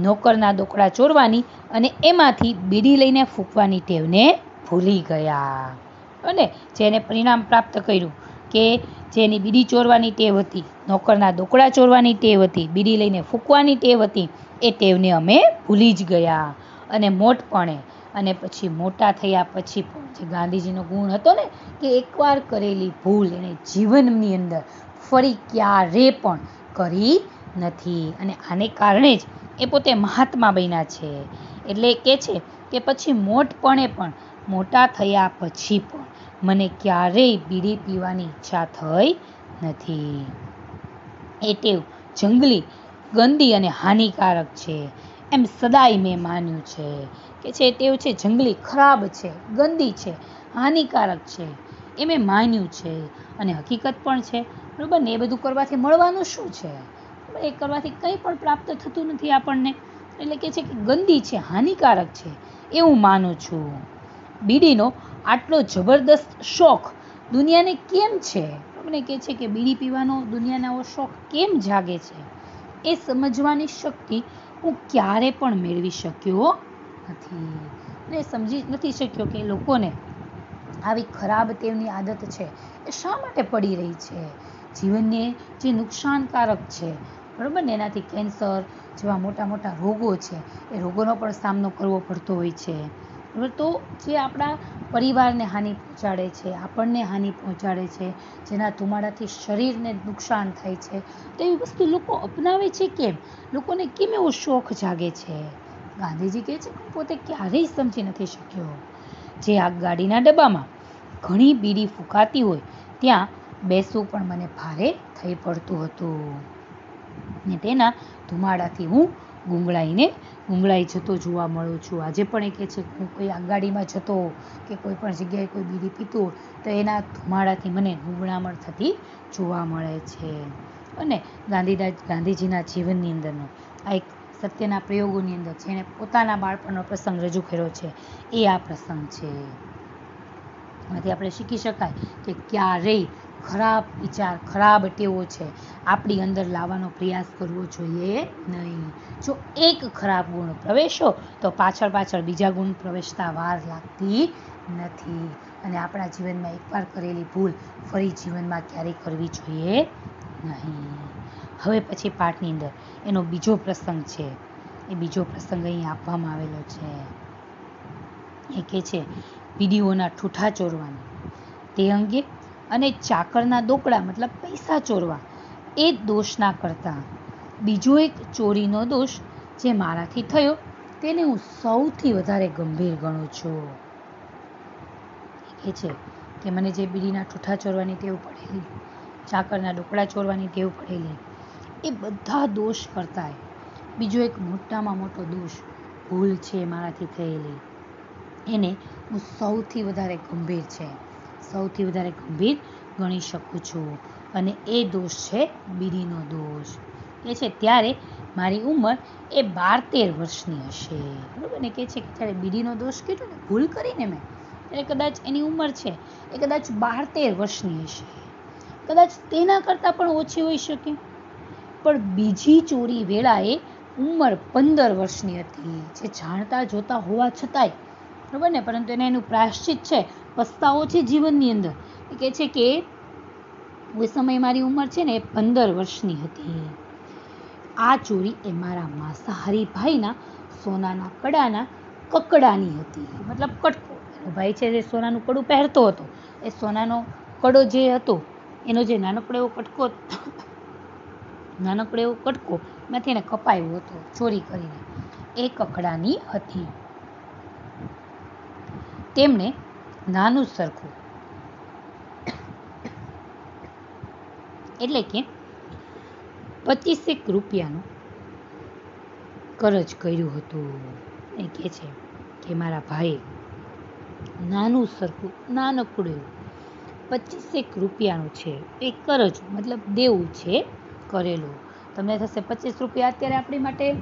નોકરના દોકડા ચોરવાની અને એમાંથી બીડી લઈને ફૂંકવાની ટેવને ભૂલી ગયા. અને જેને પરિણામ પ્રાપ્ત કર્યું કે જેની બીડી ચોરવાની ટેવ હતી, નોકરના દોકડા ચોરવાની ટેવ હતી, બીડી લઈને ફૂંકવાની ટેવ હતી, એ ટેવને અમે ભૂલી જ ગયા. અને મોટપણે અને પછી મોટા થયા પછી પણ જે ગાંધીજીનો ગુણ હતો ને કે એકવાર કરેલી ભૂલ એણે જીવનની અંદર ફરી ક્યારે પણ કરી નથી. અને આને કારણે જ એ પોતે મહાત્મા બન્યા છે. એટલે કે છે કે પછી મોટપણે પણ, મોટા થયા પછી પણ મને ક્યારેય બીડી પીવાની ઈચ્છા થઈ નથી. એ ટેવ જંગલી ગંદી અને હાનિકારક છે. એમ સદાય મેં માન્યું છે કે છે ટેવ છે જંગલી ખરાબ છે, ગંદી છે, હાનિકારક છે. એ મેં માન્યું છે અને હકીકત પણ છે. બરાબર ને? એ બધું કરવાથી મળવાનું શું છે? એ કરવાથી કંઈ પણ પ્રાપ્ત થતું નથી આપણને. એટલે કે છે કે ગંદી છે, હાનિકારક છે એ હું માનું છું. બીડીનો આટલો જબરદસ્ત શોખ દુનિયાને કેમ છે? મને કહે છે કે બીડી પીવાનો દુનિયાને શોખ કેમ જાગે છે? એ સમજવાની શક્તિ હું ક્યારે પણ મેળવી શક્યો નથી. ને સમજી નથી શક્યો કે લોકોને આવી ખરાબ ટેવની આદત છે, એ શા માટે પડી રહી છે? જીવનને જે નુકસાનકારક છે, બરાબર ને? એનાથી કેન્સર જેવા મોટા મોટા રોગો છે, એ રોગોનો પણ સામનો કરવો પડતો હોય છે. બરાબર તો જે આપણા પરિવારને હાનિ પહોંચાડે છે, આપણને હાનિ પહોંચાડે છે, જેના ધુમાડાથી શરીરને નુકસાન થાય છે, તો એવી વસ્તુ લોકો અપનાવે છે કેમ? લોકોને કેમ એવો શોખ જાગે છે? ગાંધીજી કહે છે પોતે ક્યારેય સમજી નથી શક્યો. જે આ ડબ્બામાં ઘણી બીડી ફૂંકાતી હોય, ત્યાં બેસવું પણ મને ભારે થઈ પડતું હતું. ને તેના ધુમાડાથી હું ગુંગળાઈને ગુંગળાઈ જતો જોવા મળું છું. આજે પણ એ કહે છે હું કોઈ આગાડીમાં જતો કે કોઈ પણ જગ્યાએ કોઈ બીડી પીતું તો એના ધુમાડાથી મને ગુંગળામણ થતી જોવા મળે છે. અને ગાંધીદા ગાંધીજીના જીવનની અંદરનો આ એક સત્યના પ્રયોગોની અંદર જેણે પોતાના બાળપણનો પ્રસંગ રજૂ કર્યો છે. એ આ પ્રસંગ છે. એમાંથી આપણે શીખી શકાય કે ક્યારેય ખરાબ વિચાર, ખરાબ ટેવો છે. આપણી અંદર લાવવાનો પ્રયાસ કરવો જોઈએ નહીં. જો એક ખરાબ ગુણ પ્રવેશો, તો પાછળ પાછળ બીજા ગુણ પ્રવેશતા વાર લાગતી નથી. અને આપણા જીવનમાં એકવાર કરેલી ભૂલ ફરી જીવનમાં ક્યારેય કરવી જોઈએ નહીં. હવે પછી પાઠની અંદર એનો બીજો પ્રસંગ છે. એ બીજો પ્રસંગ અહીં આપવામાં આવેલો છે. એ કે છે, પીડીઓના ઠૂઠા ચોરવાની, તે અંગે અને ચાકરના દોકડા, મતલબ પૈસા ચોરવા, એ દોષના કરતાં. બીજો એક ચોરીનો દોષ જે મારાથી થયો, તેને હું સૌથી વધારે ગંભીર ગણું છું. એ છે કે મને જે બીડીના ઠૂઠા ચોરવાની ટેવ પડેલી, ચાકરના ડોકડા ચોરવાની ટેવ પડેલી એ બધા દોષ કરતાંય બીજો એક મોટામાં મોટો દોષ ભૂલ છે મારાથી થયેલી. એને હું સૌથી વધારે ગંભીર છે. સૌથી વધારે ગંભીર ગણી શકું છું. અને એ દોષ છે બીડીનો દોષ. એ છે ત્યારે મારી ઉંમર એ બાર તેર વર્ષની હશે. બરાબર ને? કે છે કે ત્યારે બીડીનો દોષ કીધો ને, ભૂલ કરીને મેં. ત્યારે કદાચ એની ઉંમર છે એ કદાચ બાર તેર વર્ષની હશે. કદાચ તેના કરતાં પણ ઓછી હોઈ શકે. પણ બીજી ચોરી વેળાએ ઉંમર પંદર વર્ષની હતી. જે જાણતા જોતા હોવા છતાંય બરાબર ને? પરંતુ એને એનું પ્રાશ્ચિત છે. પસ્તાવો છે જીવનની અંદર. એ કહે છે કે, એ સમયે મારી ઉંમર છે ને એ પંદર વર્ષની હતી. આ ચોરી એ મારા માંસાહારી ભાઈના સોનાના કડાના કકડાની હતી. મતલબ કટકો. ભાઈ છે જે સોનાનું કડું પહેરતો હતો. એ સોનાનો કડો જે હતો, એનો જે નાનકડો એવો કટકો નાનકડો એવો કટકો એમાંથી એને કપાયો હતો ચોરી કરીને. એ કકડાની હતી. તેમણે નાનું સરખું એટલે કે પચીસેક રૂપિયાનું કરજ કર્યું હતું. એ કહે છે કે મારા ભાઈએ નાનું સરખું, નાનકડું એવું પચીસેક રૂપિયાનું છે. એ કરજ મતલબ દેવું છે કરેલું. તમને થશે પચીસ રૂપિયા. અત્યારે આપણી માટે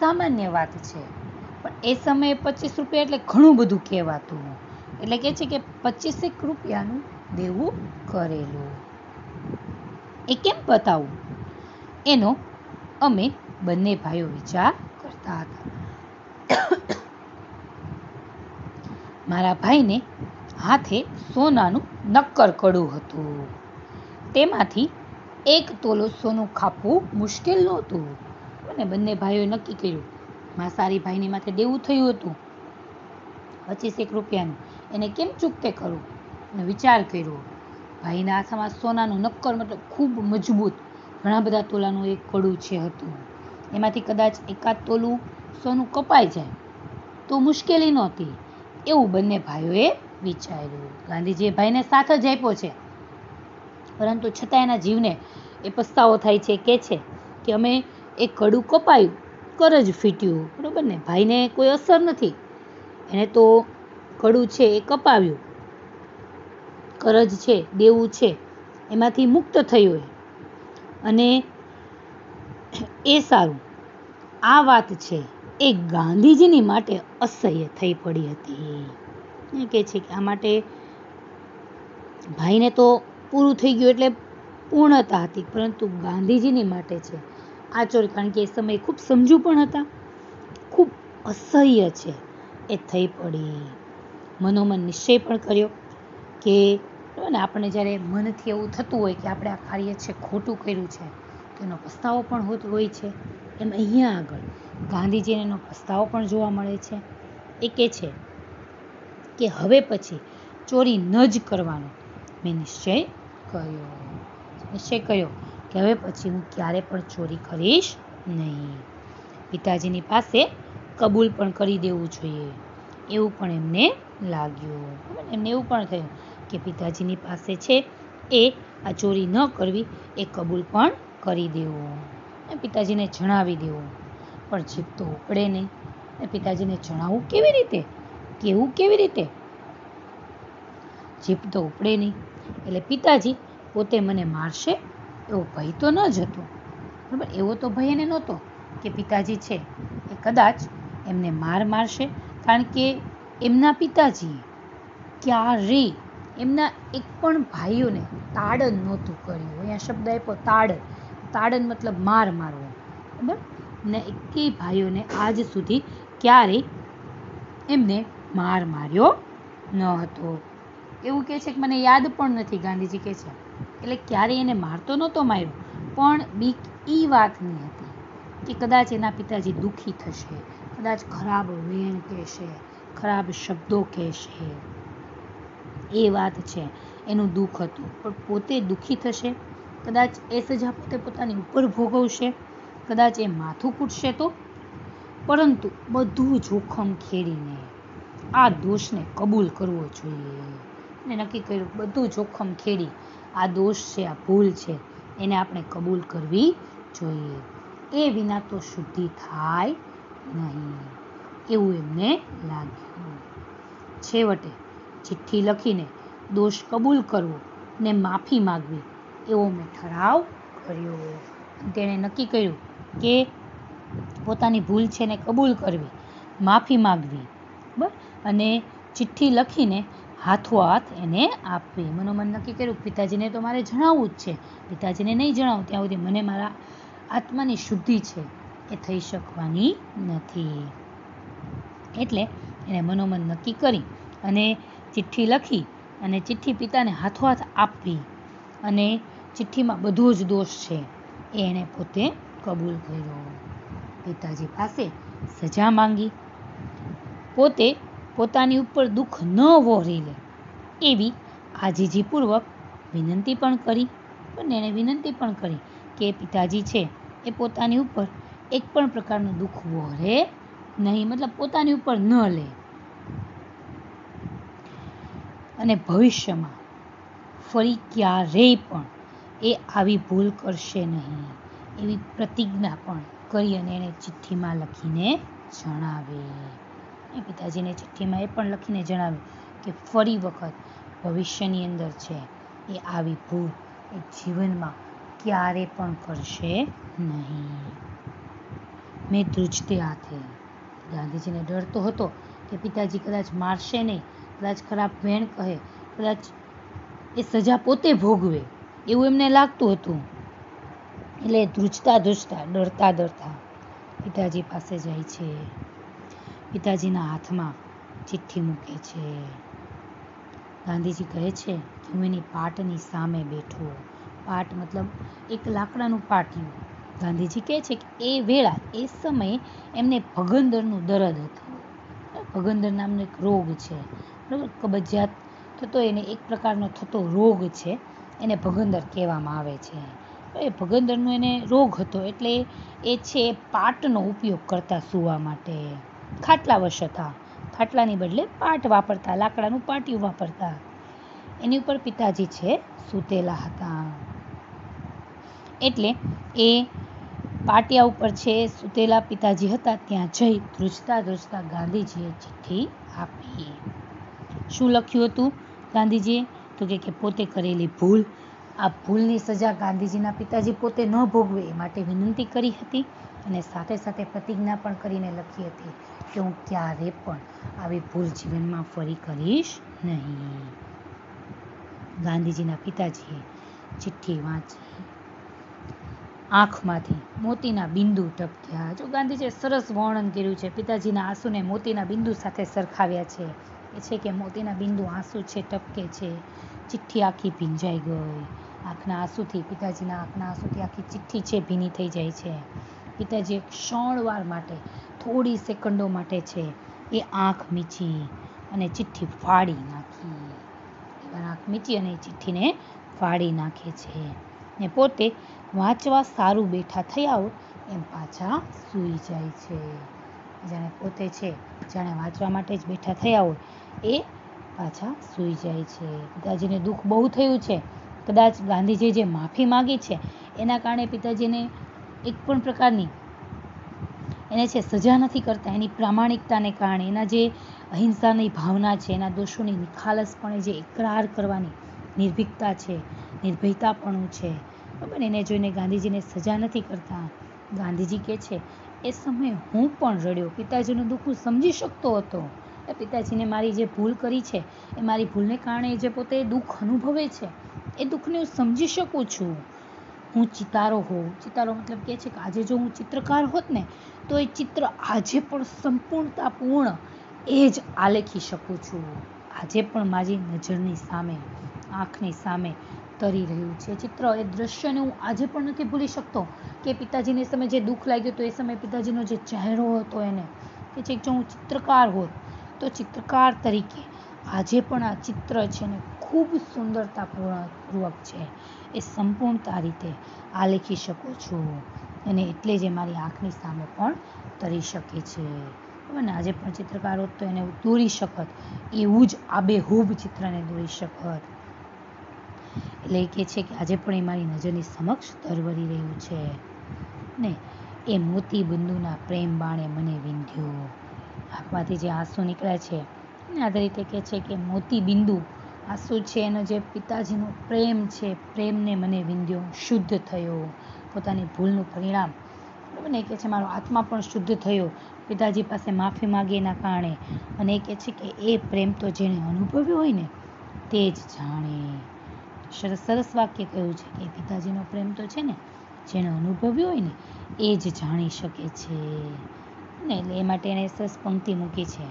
સામાન્ય વાત છે. પણ એ સમયે પચીસ રૂપિયા એટલે ઘણું બધું કહેવાતું એટલે કે છે કે પચીસેક રૂપિયાનું દેવું કરેલું. એ કેમ બતાવું? એનો અમે બંને ભાઈઓ વિચાર કરતા હતા. મારા ભાઈને હાથે સોનાનું નક્કર કડું હતું. તેમાંથી એક તોલો સોનું ખાપવું મુશ્કેલ નહોતું. અને બંને ભાઈઓએ નક્કી કર્યું માસારી ભાઈની માથે દેવું થયું હતું. પચીસેક રૂપિયાનું. એને કેમ ચૂકતે કરવું અને વિચાર કર્યો, ભાઈના આસામાં સોનાનું નક્કર મતલબ ખૂબ મજબૂત. ઘણા બધા તોલાનું એક કડું છે હતું. એમાંથી કદાચ એકાદ તોલું સોનું કપાઈ જાય. તો મુશ્કેલી નહોતી. એવું બંને ભાઈઓએ વિચાર્યું. ગાંધીજીએ ભાઈને સાથ જ આપ્યો છે. પરંતુ છતાં એના જીવને એ પસ્તાવો થાય છે, કે છે કે અમે એ કડું કપાયું કરજ ફીટ્યું, બરાબર ને? ભાઈને કોઈ અસર નથી. એને તો કડું છે એ કપાવ્યું. કરજ છે, દેવું છે, એમાંથી મુક્ત થયું એ. અને એ સારું. આ વાત છે, એ ગાંધીજીની માટે અસહ્ય થઈ પડી હતી. એ કહે છે કે આ માટે ભાઈને તો પૂરું થઈ ગયું એટલે પૂર્ણતા હતી, પરંતુ ગાંધીજીની માટે છે. આ ચોરી કારણ કે એ સમયે ખૂબ સમજુ પણ હતા. ખૂબ અસહ્ય છે એ થઈ પડી. મનોમન નિશ્ચય પણ કર્યો કે ને આપણે જ્યારે મનથી એવું થતું હોય કે આપણે આ કાર્ય છે ખોટું કર્યું છે, તો એનો પસ્તાવો પણ હોતો, હોય છે. એમ અહીંયા આગળ ગાંધીજીને એનો પસ્તાવો પણ જોવા મળે છે. એ કહે છે કે હવે પછી ચોરી ન જ કરવાનો. મેં નિશ્ચય કર્યો. નિશ્ચય કર્યો કે હવે પછી હું ક્યારે પણ ચોરી કરીશ નહીં. પિતાજીની પાસે કબૂલ પણ કરી દેવું જોઈએ. એવું પણ એમને લાગ્યું. એમને એવું પણ થયું કે પિતાજીની પાસે છે એ આ ચોરી ન કરવી, એ કબૂલ પણ કરી દેવું. પિતાજીને જણાવી દેવું. પણ જીભ તો ઉપડે નહીં. પિતાજીને જણાવવું કેવી રીતે? કેવું કેવી રીતે? જીભ તો ઉપડે નહીં. એટલે પિતાજી પોતે મને મારશે એવો ભય તો ન જ હતો. બરાબર? એવો તો ભય એને નહોતો કે પિતાજી છે એ કદાચ એમને માર મારશે. કારણ કે એમના પિતાજીએ ક્યારેય એમના એક પણ ભાઈઓને તાડન નહોતું કર્યું. અહીંયા શબ્દ આપ્યો, તાડન. તાડન મતલબ માર મારવો. બરાબર? ને એકેય ભાઈઓને આજ સુધી ક્યારેય એમને માર માર્યો ન હતો. એવું કહે છે કે મને યાદ પણ નથી, ગાંધીજી કહે છે. એટલે ક્યારેય એને મારતો નહોતો માર્યો. પણ બીક એ વાતની હતી કે કદાચ એના પિતાજી દુઃખી થશે, કદાચ ખરાબ વેણ કહેશે, ખરાબ શબ્દો કહેશે. એ વાત છે, એનું દુઃખ હતું. પણ પોતે દુઃખી થશે, કદાચ એ સજા પોતે પોતાની ઉપર ભોગવશે, કદાચ એ માથું કૂટશે તો? પરંતુ બધું જોખમ ખેડીને આ દોષને કબૂલ કરવો જોઈએ. અને નક્કી કર્યું, બધું જોખમ ખેડી. આ દોષ છે, આ ભૂલ છે, એને આપણે કબૂલ કરવી જોઈએ. એ વિના તો શુદ્ધિ થાય નહીં. એવું એમને લાગ્યું. છેવટે ચિઠ્ઠી લખીને દોષ કબૂલ કરવો ને માફી માગવી, એવો મેં ઠરાવ કર્યો. તેણે નક્કી કર્યું કે પોતાની ભૂલ છે ને કબૂલ કરવી, માફી માગવી. બરાબર અને ચિઠ્ઠી લખીને હાથોહાથ એને આપવી મનોમન નક્કી કર્યું, પિતાજીને તો મારે જણાવવું જ છે. પિતાજીને નહીં જણાવું, ત્યાં સુધી મને મારા આત્માની શુદ્ધિ છે એ થઈ શકવાની નથી. એટલે એણે મનોમન નક્કી કરી અને ચિઠ્ઠી લખી અને ચિઠ્ઠી પિતાને હાથોહાથ આપવી અને ચિઠ્ઠીમાં બધો જ દોષ છે એ એણે પોતે કબૂલ કર્યો. પિતાજી પાસે સજા માંગી. પોતે પોતાની ઉપર દુઃખ ન વહોરી લે. એવી આજીજીપૂર્વક વિનંતી પણ કરી અને એણે વિનંતી પણ કરી કે પિતાજી છે એ પોતાની ઉપર એક પણ પ્રકારનું દુઃખ વહોરે નહીં, મતલબ પોતાની ઉપર ન લે. અને ભવિષ્યમાં ફરી ક્યારેય પણ એ આવી ભૂલ કરશે નહીં એવી પ્રતિજ્ઞા પણ કરી અને એણે ચિઠ્ઠીમાં લખીને જણાવે. એ પિતાજીને ચિઠ્ઠીમાં એ પણ લખીને જણાવ્યું કે ફરી વખત ભવિષ્યની અંદર છે એ આવી ભૂલ એ જીવનમાં ક્યારે પણ કરશે નહીં. મેં ધ્રુજતે હાથે ગાંધીજીને ડર હતો કે પિતાજી કદાચ મારશે નહીં, કદાચ ખરાબ વેણ કહે, કદાચ એ સજા પોતે ભોગવે એવું એમને લાગતું હતું. એટલે ધ્રુજતા ધ્રુજતા, ડરતા ડરતા પિતાજી પાસે જાય છે. પિતાજીના હાથમાં ચિઠ્ઠી મૂકે છે. ગાંધીજી કહે છે કે હું એની પાટની સામે બેઠો. પાટ મતલબ એક લાકડાનું પાટિયું. ગાંધીજી કહે છે કે, એ વેળા, એ સમયે એમને ભગંદરનું દરદ હતું. ભગંદર નામનો એક રોગ છે. બરાબર? કબજિયાત થતો એને એક પ્રકારનો થતો રોગ છે, એને ભગંદર કહેવામાં આવે છે. એ ભગંદરનો એને રોગ હતો એટલે એ છે પાટનો ઉપયોગ કરતા સૂવા માટે. ખાટલા વશ ખાટલાની બદલે પાટ વાપરતા, લાકડાનું પાટિયું વાપરતા. એની ઉપર પિતાજી છે, સૂતેલા હતા. એટલે એ પાટિયા ઉપર છે, સૂતેલા પિતાજી હતા, ત્યાં જઈ ધ્રુજતા ધ્રુજતા ગાંધીજીએ ચિઠ્ઠી આપી. શું લખ્યું હતું ગાંધીજીએ? તો કે પોતે કરેલી ભૂલ. આ ભૂલની સજા ગાંધીજીના પિતાજી પોતે ન ભોગવે એ માટે વિનંતી કરી હતી અને સાથે સાથે પ્રતિજ્ઞા પણ કરીને લખી હતી. કે હું ક્યારે પણ આવી ભૂલ જીવનમાં ફરી કરીશ નહીં. ગાંધીજીના પિતાજીએ ચિઠ્ઠી વાંચી. આંખમાંથી મોતીના બિંદુ ટપક્યા. જો ગાંધીજીએ સરસ વર્ણન કર્યું છે, પિતાજીના આંસુને મોતીના બિંદુ સાથે સરખાવ્યા છે. એ છે કે મોતીના બિંદુ આંસુ છે, ટપકે છે. ચિઠ્ઠી આખી ભીંજાઈ ગઈ. આંખના આંસુથી, પિતાજીના આંખના આંસુથી આખી ચિઠ્ઠી છે, ભીની થઈ જાય છે. પિતાજીએ ક્ષણવાર માટે થોડી સેકન્ડો માટે છે. એ આંખ મીચી અને ચિઠ્ઠી ફાડી નાખી. આંખ મીચી અને ચિઠ્ઠીને ફાડી નાખે છે. ને પોતે વાંચવા સારું બેઠા થયા હોય એમ પાછા સૂઈ જાય છે. જાણે પોતે છે, જાણે વાંચવા માટે જ બેઠા થયા હોય એ પાછા સૂઈ જાય છે. પિતાજીને દુઃખ બહુ થયું છે. કદાચ ગાંધીજીએ જે માફી માગી છે, એના કારણે પિતાજીને એક પણ પ્રકારની એને છે, સજા નથી કરતા. એની પ્રામાણિકતાને કારણે, એના જે અહિંસાની ભાવના છે, એના દોષોની નિખાલસપણે જે ઇકરાર કરવાની નિર્ભીકતા છે, નિર્ભયતાપણું છે બરાબર એને જોઈને ગાંધીજીને સજા નથી કરતા. ગાંધીજી કહે છે, એ સમયે હું પણ રડ્યો. પિતાજીનું દુઃખ સમજી શકતો હતો. એ પિતાજીને મારી જે ભૂલ કરી છે, એ મારી ભૂલને કારણે જે પોતે દુઃખ અનુભવે છે, એ દુઃખને હું સમજી શકું છું. હું ચિતારો હોઉં. ચિતારો મતલબ કે છે કે આજે જો હું ચિત્રકાર હોત ને, તો એ ચિત્ર આજે પણ સંપૂર્ણતાપૂર્ણ એ જ આલેખી શકું છું. આજે પણ મારી નજરની સામે, આંખની સામે તરી રહ્યું છે. ચિત્ર એ દ્રશ્યને હું આજે પણ નથી ભૂલી શકતો કે પિતાજીને સમયે જે દુઃખ લાગ્યું હતું, એ સમયે પિતાજીનો જે ચહેરો હતો એને, કે છે જો હું ચિત્રકાર હોત, તો ચિત્રકાર તરીકે આજે પણ આ ચિત્ર છે ને ખૂબ સુંદરતાપૂર્વક છે. એ સંપૂર્ણતા રીતે આલેખી શકો છો. અને એટલે જ એ મારી આંખની સામે પણ તરી શકે છે. અને આજે પણ ચિત્રકાર હોત તો એને દોરી શકત. એવું જ આબેહૂબ ચિત્રને દોરી શકત. એટલે એ કહે છે કે આજે પણ એ મારી નજરની સમક્ષ તરવરી રહ્યું છે. ને એ મોતી બિંદુના પ્રેમ બાણે મને વિંધ્યો. આંખમાંથી જે આંસુ નીકળ્યા છે. ને આ રીતે કહે છે કે મોતી બિંદુ આંસુ છે એનો જે પિતાજીનો પ્રેમ છે, પ્રેમને મને વિંધ્યો, શુદ્ધ થયો. પોતાની ભૂલનું પરિણામ. બરાબર ને? કહે છે, મારો આત્મા પણ શુદ્ધ થયો. પિતાજી પાસે માફી માગી એના કારણે. અને એ કહે છે કે એ પ્રેમ તો જેણે અનુભવ્યો હોય ને, તે જ જાણે. સરસ સરસ વાક્ય કહ્યું છે કે પિતાજીનો પ્રેમ તો છે ને, જેણે અનુભવ્યું હોય ને, એ જ જાણી શકે છે. ને એટલે એ માટે એણે સરસ પંક્તિ મૂકી છે.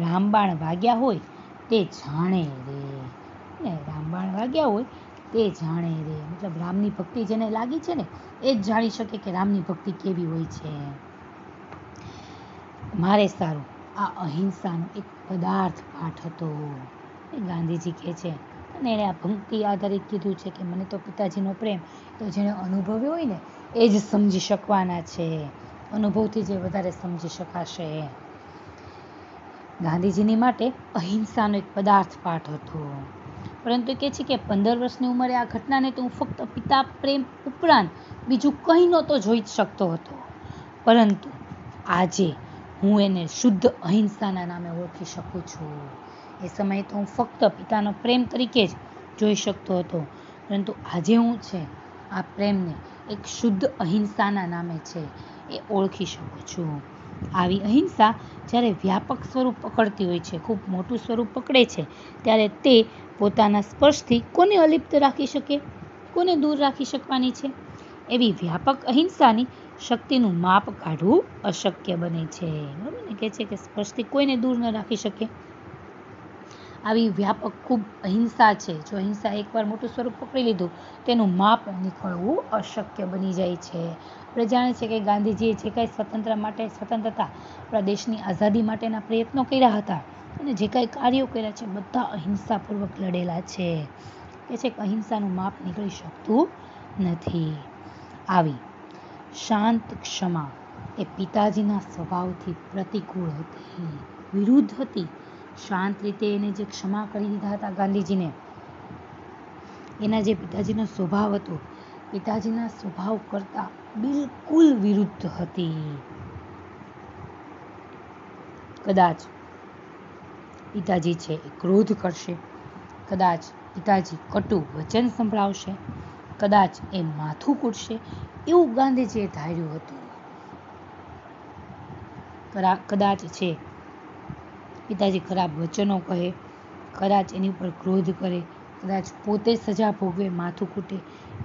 રામબાણ વાગ્યા હોય તે જાણે રે. ને રામબાણ વાગ્યા હોય તે જાણે રે. મતલબ રામની ભક્તિ જેને લાગી છે ને, એ જ જાણી શકે કે રામની ભક્તિ કેવી હોય છે. મારે સારું, આ અહિંસાનો એક પદાર્થ પાઠ હતો. એ ગાંધીજી કહે છે અને એણે આ ભક્તિ આધારિત કીધું છે કે મને તો પિતાજીનો પ્રેમ, તો જેણે અનુભવ્યો હોય ને, એ જ સમજી શકવાના છે. અનુભવથી જે વધારે સમજી શકાશે. ગાંધીજીની માટે અહિંસાનો એક પદાર્થ પાઠ હતો. પરંતુ કહે છે કે પંદર વર્ષની ઉંમરે આ ઘટનાને તો હું ફક્ત પિતા પ્રેમ ઉપરાંત બીજું કંઈ નહોતો જોઈ શકતો હતો. પરંતુ આજે હું એને શુદ્ધ અહિંસાના નામે ઓળખી શકું છું. એ સમયે તો હું ફક્ત પિતાનો પ્રેમ તરીકે જ જોઈ શકતો હતો. પરંતુ આજે હું છે આ પ્રેમને એક શુદ્ધ અહિંસાના નામે છે એ ઓળખી શકું છું. આવી અહિંસા જ્યારે વ્યાપક સ્વરૂપ પકડતી હોય છે, ખૂબ મોટું સ્વરૂપ પકડે છે, ત્યારે તે પોતાના સ્પર્શથી કોને અલિપ્ત રાખી શકે? કોને દૂર રાખી શકવાની છે? એવી વ્યાપક અહિંસાની શક્તિનું માપ કાઢવું અશક્ય બને છે. બરાબર ને? કહે છે કે સ્પર્શથી કોઈને દૂર ન રાખી શકે? આવી વ્યાપક ખૂબ અહિંસા છે. જો અહિંસા એકવાર મોટું સ્વરૂપ પકડી લીધું, તેનું માપ નીકળવું અશક્ય બની જાય છે. આપણે જાણીએ છીએ કે ગાંધીજીએ જે કાંઈ સ્વતંત્ર માટે સ્વતંત્રતા આપણા દેશની આઝાદી માટેના પ્રયત્નો કર્યા હતા અને જે કાંઈ કાર્યો કર્યા છે, બધા અહિંસાપૂર્વક લડેલા છે. કે છે અહિંસાનું માપ નીકળી શકતું નથી. આવી શાંત ક્ષમા એ પિતાજીના સ્વભાવથી પ્રતિકૂળ હતી, વિરુદ્ધ હતી. શાંત રીતે એને જે ક્ષમા કરી દીધા હતા ગાંધીજીને, એના જે પિતાજીનો સ્વભાવ હતો, પિતાજીના સ્વભાવ કરતાં બિલકુલ વિરુદ્ધ હતી. કદાચ પિતાજી છે એ ક્રોધ કરશે, કદાચ પિતાજી કટુ વચન સંભળાવશે, કદાચ એ માથું કૂટશે, એવું ગાંધીજીએ ધાર્યું હતું. કદાચ છે પિતાજી ખરાબ વચનો કહે, કદાચ એની ઉપર ક્રોધ કરે, કદાચ પોતે સજા ભોગવે, માથું કૂટે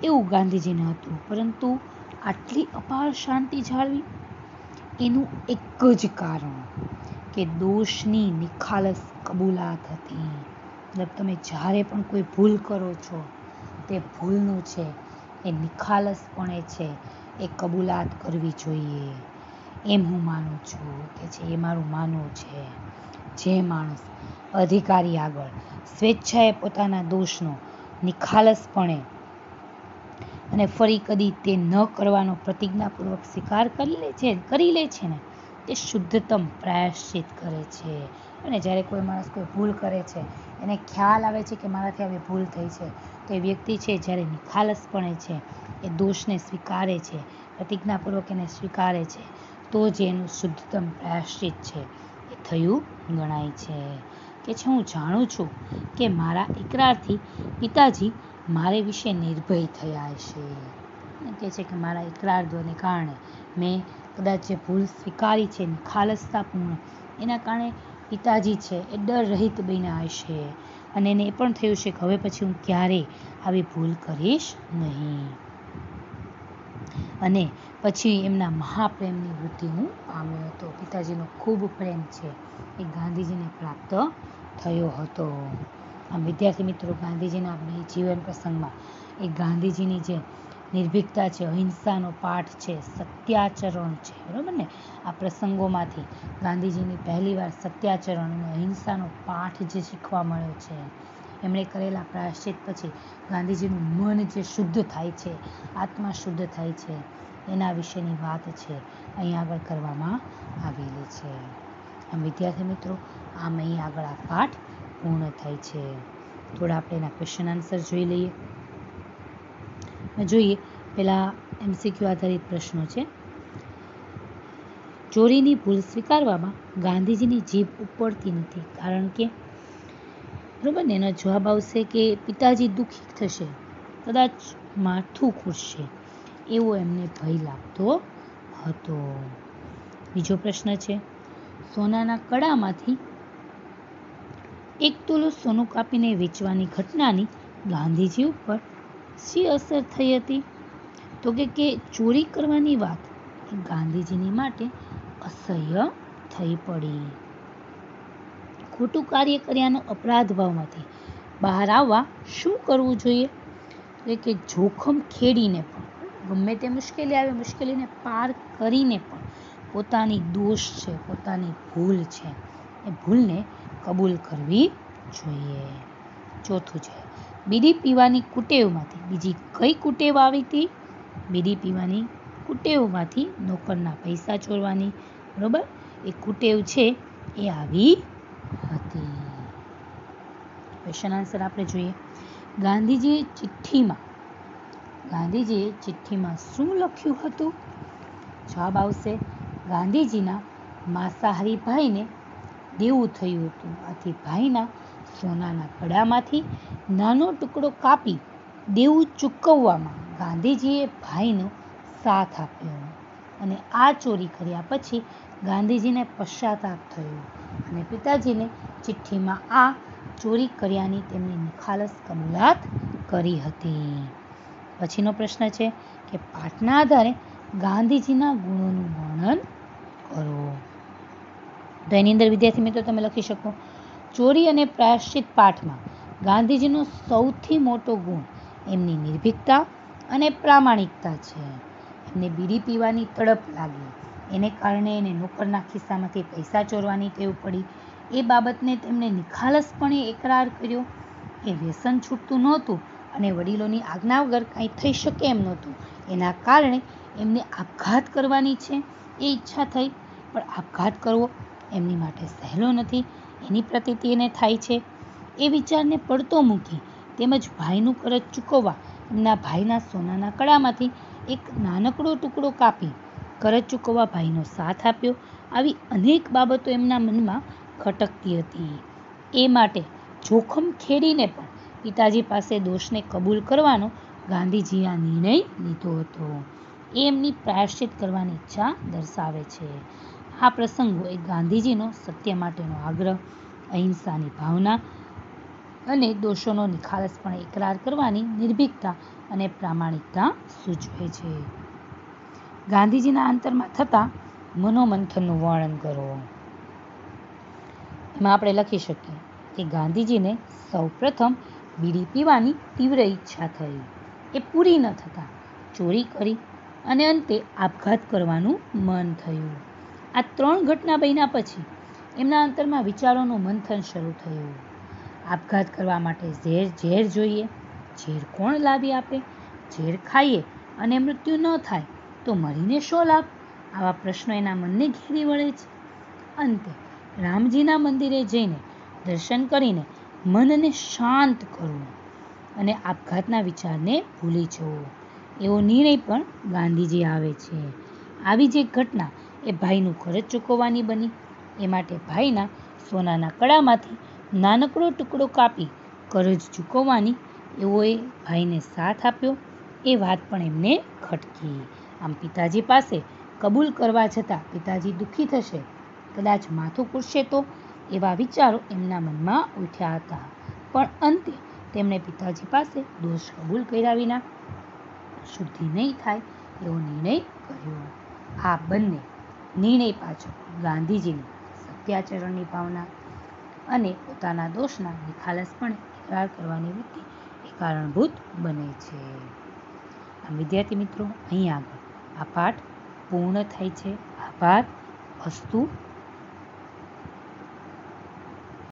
એવું ગાંધીજીને હતું. પરંતુ આટલી અપાર શાંતિ જાળવી એનું એક જ કારણ કે દોષની નિખાલસ કબૂલાત હતી. મતલબ તમે જ્યારે પણ કોઈ ભૂલ કરો છો, તે ભૂલનું છે, એ નિખાલસપણે છે, એ કબૂલાત કરવી જોઈએ. એમ હું માનું છું કે છે એ મારું માનવું છે. જે માણસ અધિકારી આગળ સ્વેચ્છાએ પોતાના દોષનો નિખાલસપણે અને ફરી કદી તે ન કરવાનો પ્રતિજ્ઞાપૂર્વક સ્વીકાર કરી લે છે, કરી લે છે ને, તે શુદ્ધતમ પ્રાયશ્ચિત કરે છે. અને જ્યારે કોઈ માણસ કોઈ ભૂલ કરે છે, એને ખ્યાલ આવે છે કે મારાથી આવી ભૂલ થઈ છે, તો એ વ્યક્તિ છે જ્યારે નિખાલસપણે છે, એ દોષને સ્વીકારે છે, પ્રતિજ્ઞાપૂર્વક એને સ્વીકારે છે, તો જ એનું શુદ્ધતમ પ્રાયશ્ચિત છે. થયું ગણાય છે. કે છે, હું જાણું છું કે મારા ઇકરારથી પિતાજી મારે વિશે નિર્ભય થયા હશે કહે છે કે મારા ઇકરારને કારણે મેં કદાચ જે ભૂલ સ્વીકારી છે ખાલસતાપૂર્ણ એના કારણે પિતાજી છે એ ડર રહિત બન્યા હશે અને એને એ પણ થયું છે કે હવે પછી હું ક્યારેય આવી ભૂલ કરીશ નહીં. અને પછી એમના મહાપ્રેમની વૃત્તિ હું પામ્યો હતો. પિતાજીનો ખૂબ પ્રેમ છે. એ ગાંધીજીને પ્રાપ્ત થયો હતો. આમ વિદ્યાર્થી મિત્રો, ગાંધીજીના આપણે જીવન પ્રસંગમાં એ ગાંધીજીની જે નિર્ભીકતા છે, અહિંસાનો પાઠ છે, સત્યાચરણ છે, બરાબર ને? આ પ્રસંગોમાંથી ગાંધીજીની પહેલીવાર સત્યાચરણ અને અહિંસાનો પાઠ જે શીખવા મળ્યો છે એમણે કરેલા પ્રાયશ્ચિત પછી ગાંધીજીનું મન જે શુદ્ધ થાય છે, આત્મા શુદ્ધ થાય છે, એના વિશેની વાત છે, અહીં આગળ કરવામાં આવેલી છે. આમ વિદ્યાર્થી મિત્રો, આમ અહીં આગળ આ પાઠ પૂર્ણ થાય છે. થોડા આપણે એના ક્વેશ્ચન આન્સર જોઈ લઈએ. જોઈએ, પેલા એમસીક્યુ આધારિત પ્રશ્નો છે. ચોરીની ભૂલ સ્વીકારવામાં ગાંધીજીની જીભ ઉપડતી નથી. કારણ કે બરાબર ને એનો જવાબ આવશે કે પિતાજી દુઃખી થશે, કદાચ માથું ખૂટશે એવો એમને ભય લાગતો હતો. બીજો પ્રશ્ન છે, સોનાના કડામાંથી એક તોલો સોનું કાપીને વેચવાની ઘટનાની ગાંધીજી ઉપર શી અસર થઈ હતી? તો કે કે ચોરી કરવાની વાત ગાંધીજીની માટે અસહ્ય થઈ પડી. ખોટું કાર્ય કર્યાનો અપરાધ ભાવમાંથી બહાર આવવા શું કરવું જોઈએ? એટલે કે જોખમ ખેડીને પણ, ગમે તે મુશ્કેલી આવે, મુશ્કેલીને પાર કરીને પણ પોતાની દોષ છે, પોતાની ભૂલ છે, એ ભૂલને કબૂલ કરવી જોઈએ. ચોથું છે, બીડી પીવાની કુટેવમાંથી, બીજી કઈ કુટેવ આવી હતી? બીડી પીવાની કુટેવમાંથી નોકરના પૈસા ચોરવાની, બરોબર? એ કુટેવ છે, એ આવી ક્વેશ્ચન આન્સર આપણે જોઈએ. ગાંધીજીએ ચિઠ્ઠીમાં ગાંધીજીએ ચિઠ્ઠીમાં શું લખ્યું હતું? જવાબ આવશે, ગાંધીજીના માંસાહારી ભાઈને દેવું થયું હતું. આથી ભાઈના સોનાના કડામાંથી નાનો ટુકડો કાપી દેવું ચૂકવવામાં ગાંધીજીએ ભાઈનો સાથ આપ્યો. અને આ ચોરી કર્યા પછી ગાંધીજીને પશ્ચાતાપ થયો. અને પિતાજીને ચિઠ્ઠીમાં આ ચોરી કર્યાની તેમની નિખાલસ કબૂલાત કરી હતી. પછીનો પ્રશ્ન છે કે પાઠના આધારે ગાંધીજીના ગુણોનું વર્ણન કરો. તો એની અંદર, વિદ્યાર્થી મિત્રો, તમે લખી શકો. ચોરી અને પ્રાયશ્ચિત પાઠમાં ગાંધીજીનો સૌથી મોટો ગુણ એમની નિર્ભીકતા અને પ્રામાણિકતા છે. એમને બીડી પીવાની તડપ લાગી. એને કારણે એને નોકરના ખિસ્સામાંથી પૈસા ચોરવાની ટેવ પડી. એ બાબતને તેમણે નિખાલસપણે એકરાર કર્યો કે વ્યસન છૂટતું નહોતું અને વડીલોની આજ્ઞા વગર કાંઈ થઈ શકે એમ નહોતું. એના કારણે એમને આપઘાત કરવાની છે એ ઈચ્છા થઈ, પણ આપઘાત કરવો એમની માટે સહેલો નથી. એની પ્રતીતિ એને થાય છે. એ વિચારને પડતો મૂકી તેમજ ભાઈનું કરજ ચૂકવવા એમના ભાઈના સોનાના કડામાંથી એક નાનકડો ટુકડો કાપી કરજ ચૂકવવા ભાઈનો સાથ આપ્યો. આવી અનેક બાબતો એમના મનમાં ખટકતી હતી. એ માટે જોખમ ખેડીને પણ પિતાજી પાસે દોષને કબૂલ કરવાનો ગાંધીજીએ આ નિર્ણય લીધો હતો. એ એમની પ્રાયશ્ચિત કરવાની ઈચ્છા દર્શાવે છે. આ પ્રસંગો એ ગાંધીજીનો સત્ય માટેનો આગ્રહ, અહિંસાની ભાવના અને દોષોનો નિખાલસપણે એકરાર કરવાની નિર્ભીકતા અને પ્રામાણિકતા સૂચવે છે. ગાંધીજીના અંતરમાં થતા મનોમંથનનું વર્ણન કરો. એમાં આપણે લખી શકીએ કે ગાંધીજીને સૌપ્રથમ બીડી પીવાની તીવ્ર ઈચ્છા થઈ. એ પૂરી ન થતાં ચોરી કરી અને અંતે આપઘાત કરવાનું મન થયું. આ ત્રણ ઘટના બન્યા પછી એમના અંતરમાં વિચારોનું મંથન શરૂ થયું. આપઘાત કરવા માટે ઝેર ઝેર જોઈએ, ઝેર કોણ લાવી આપે, ઝેર ખાઈએ અને મૃત્યુ ન થાય તો મરીને શો લાભ? આવા પ્રશ્નો એના મનને ઘેરી વળે છે. અંતે રામજીના મંદિરે જઈને દર્શન કરીને મનને શાંત કરવું અને આપઘાતના વિચારને ભૂલી જવું. એવો નિર્ણય પણ ગાંધીજી આવે છે. આવી જે ઘટના એ ભાઈનું કરજ ચૂકવવાની બની. એ માટે ભાઈના સોનાના કડામાંથી નાનકડો ટુકડો કાપી કરજ ચૂકવવાની એવો એ ભાઈને સાથ આપ્યો. એ વાત પણ એમને ખટકી. આમ પિતાજી પાસે કબૂલ કરવા છતાં પિતાજી દુઃખી થશે. કદાચ માથું કૂટશે તો એવા વિચારો એમના મનમાં ઉઠ્યા હતા. પણ અંતે તેમણે પિતાજી પાસે દોષ કબૂલ કર્યા વિના શુદ્ધિ નહીં થાય એવો નિર્ણય કર્યો. આ બંને નિર્ણય પાછળ ગાંધીજીની સત્યાચરણની ભાવના અને પોતાના દોષના નિખાલસપણે ઇકરાર કરવાની વૃત્તિ એ કારણભૂત બને છે. વિદ્યાર્થી મિત્રો, અહીં આગળ આ પાઠ પૂર્ણ થાય છે. આભાર. અસ્તુ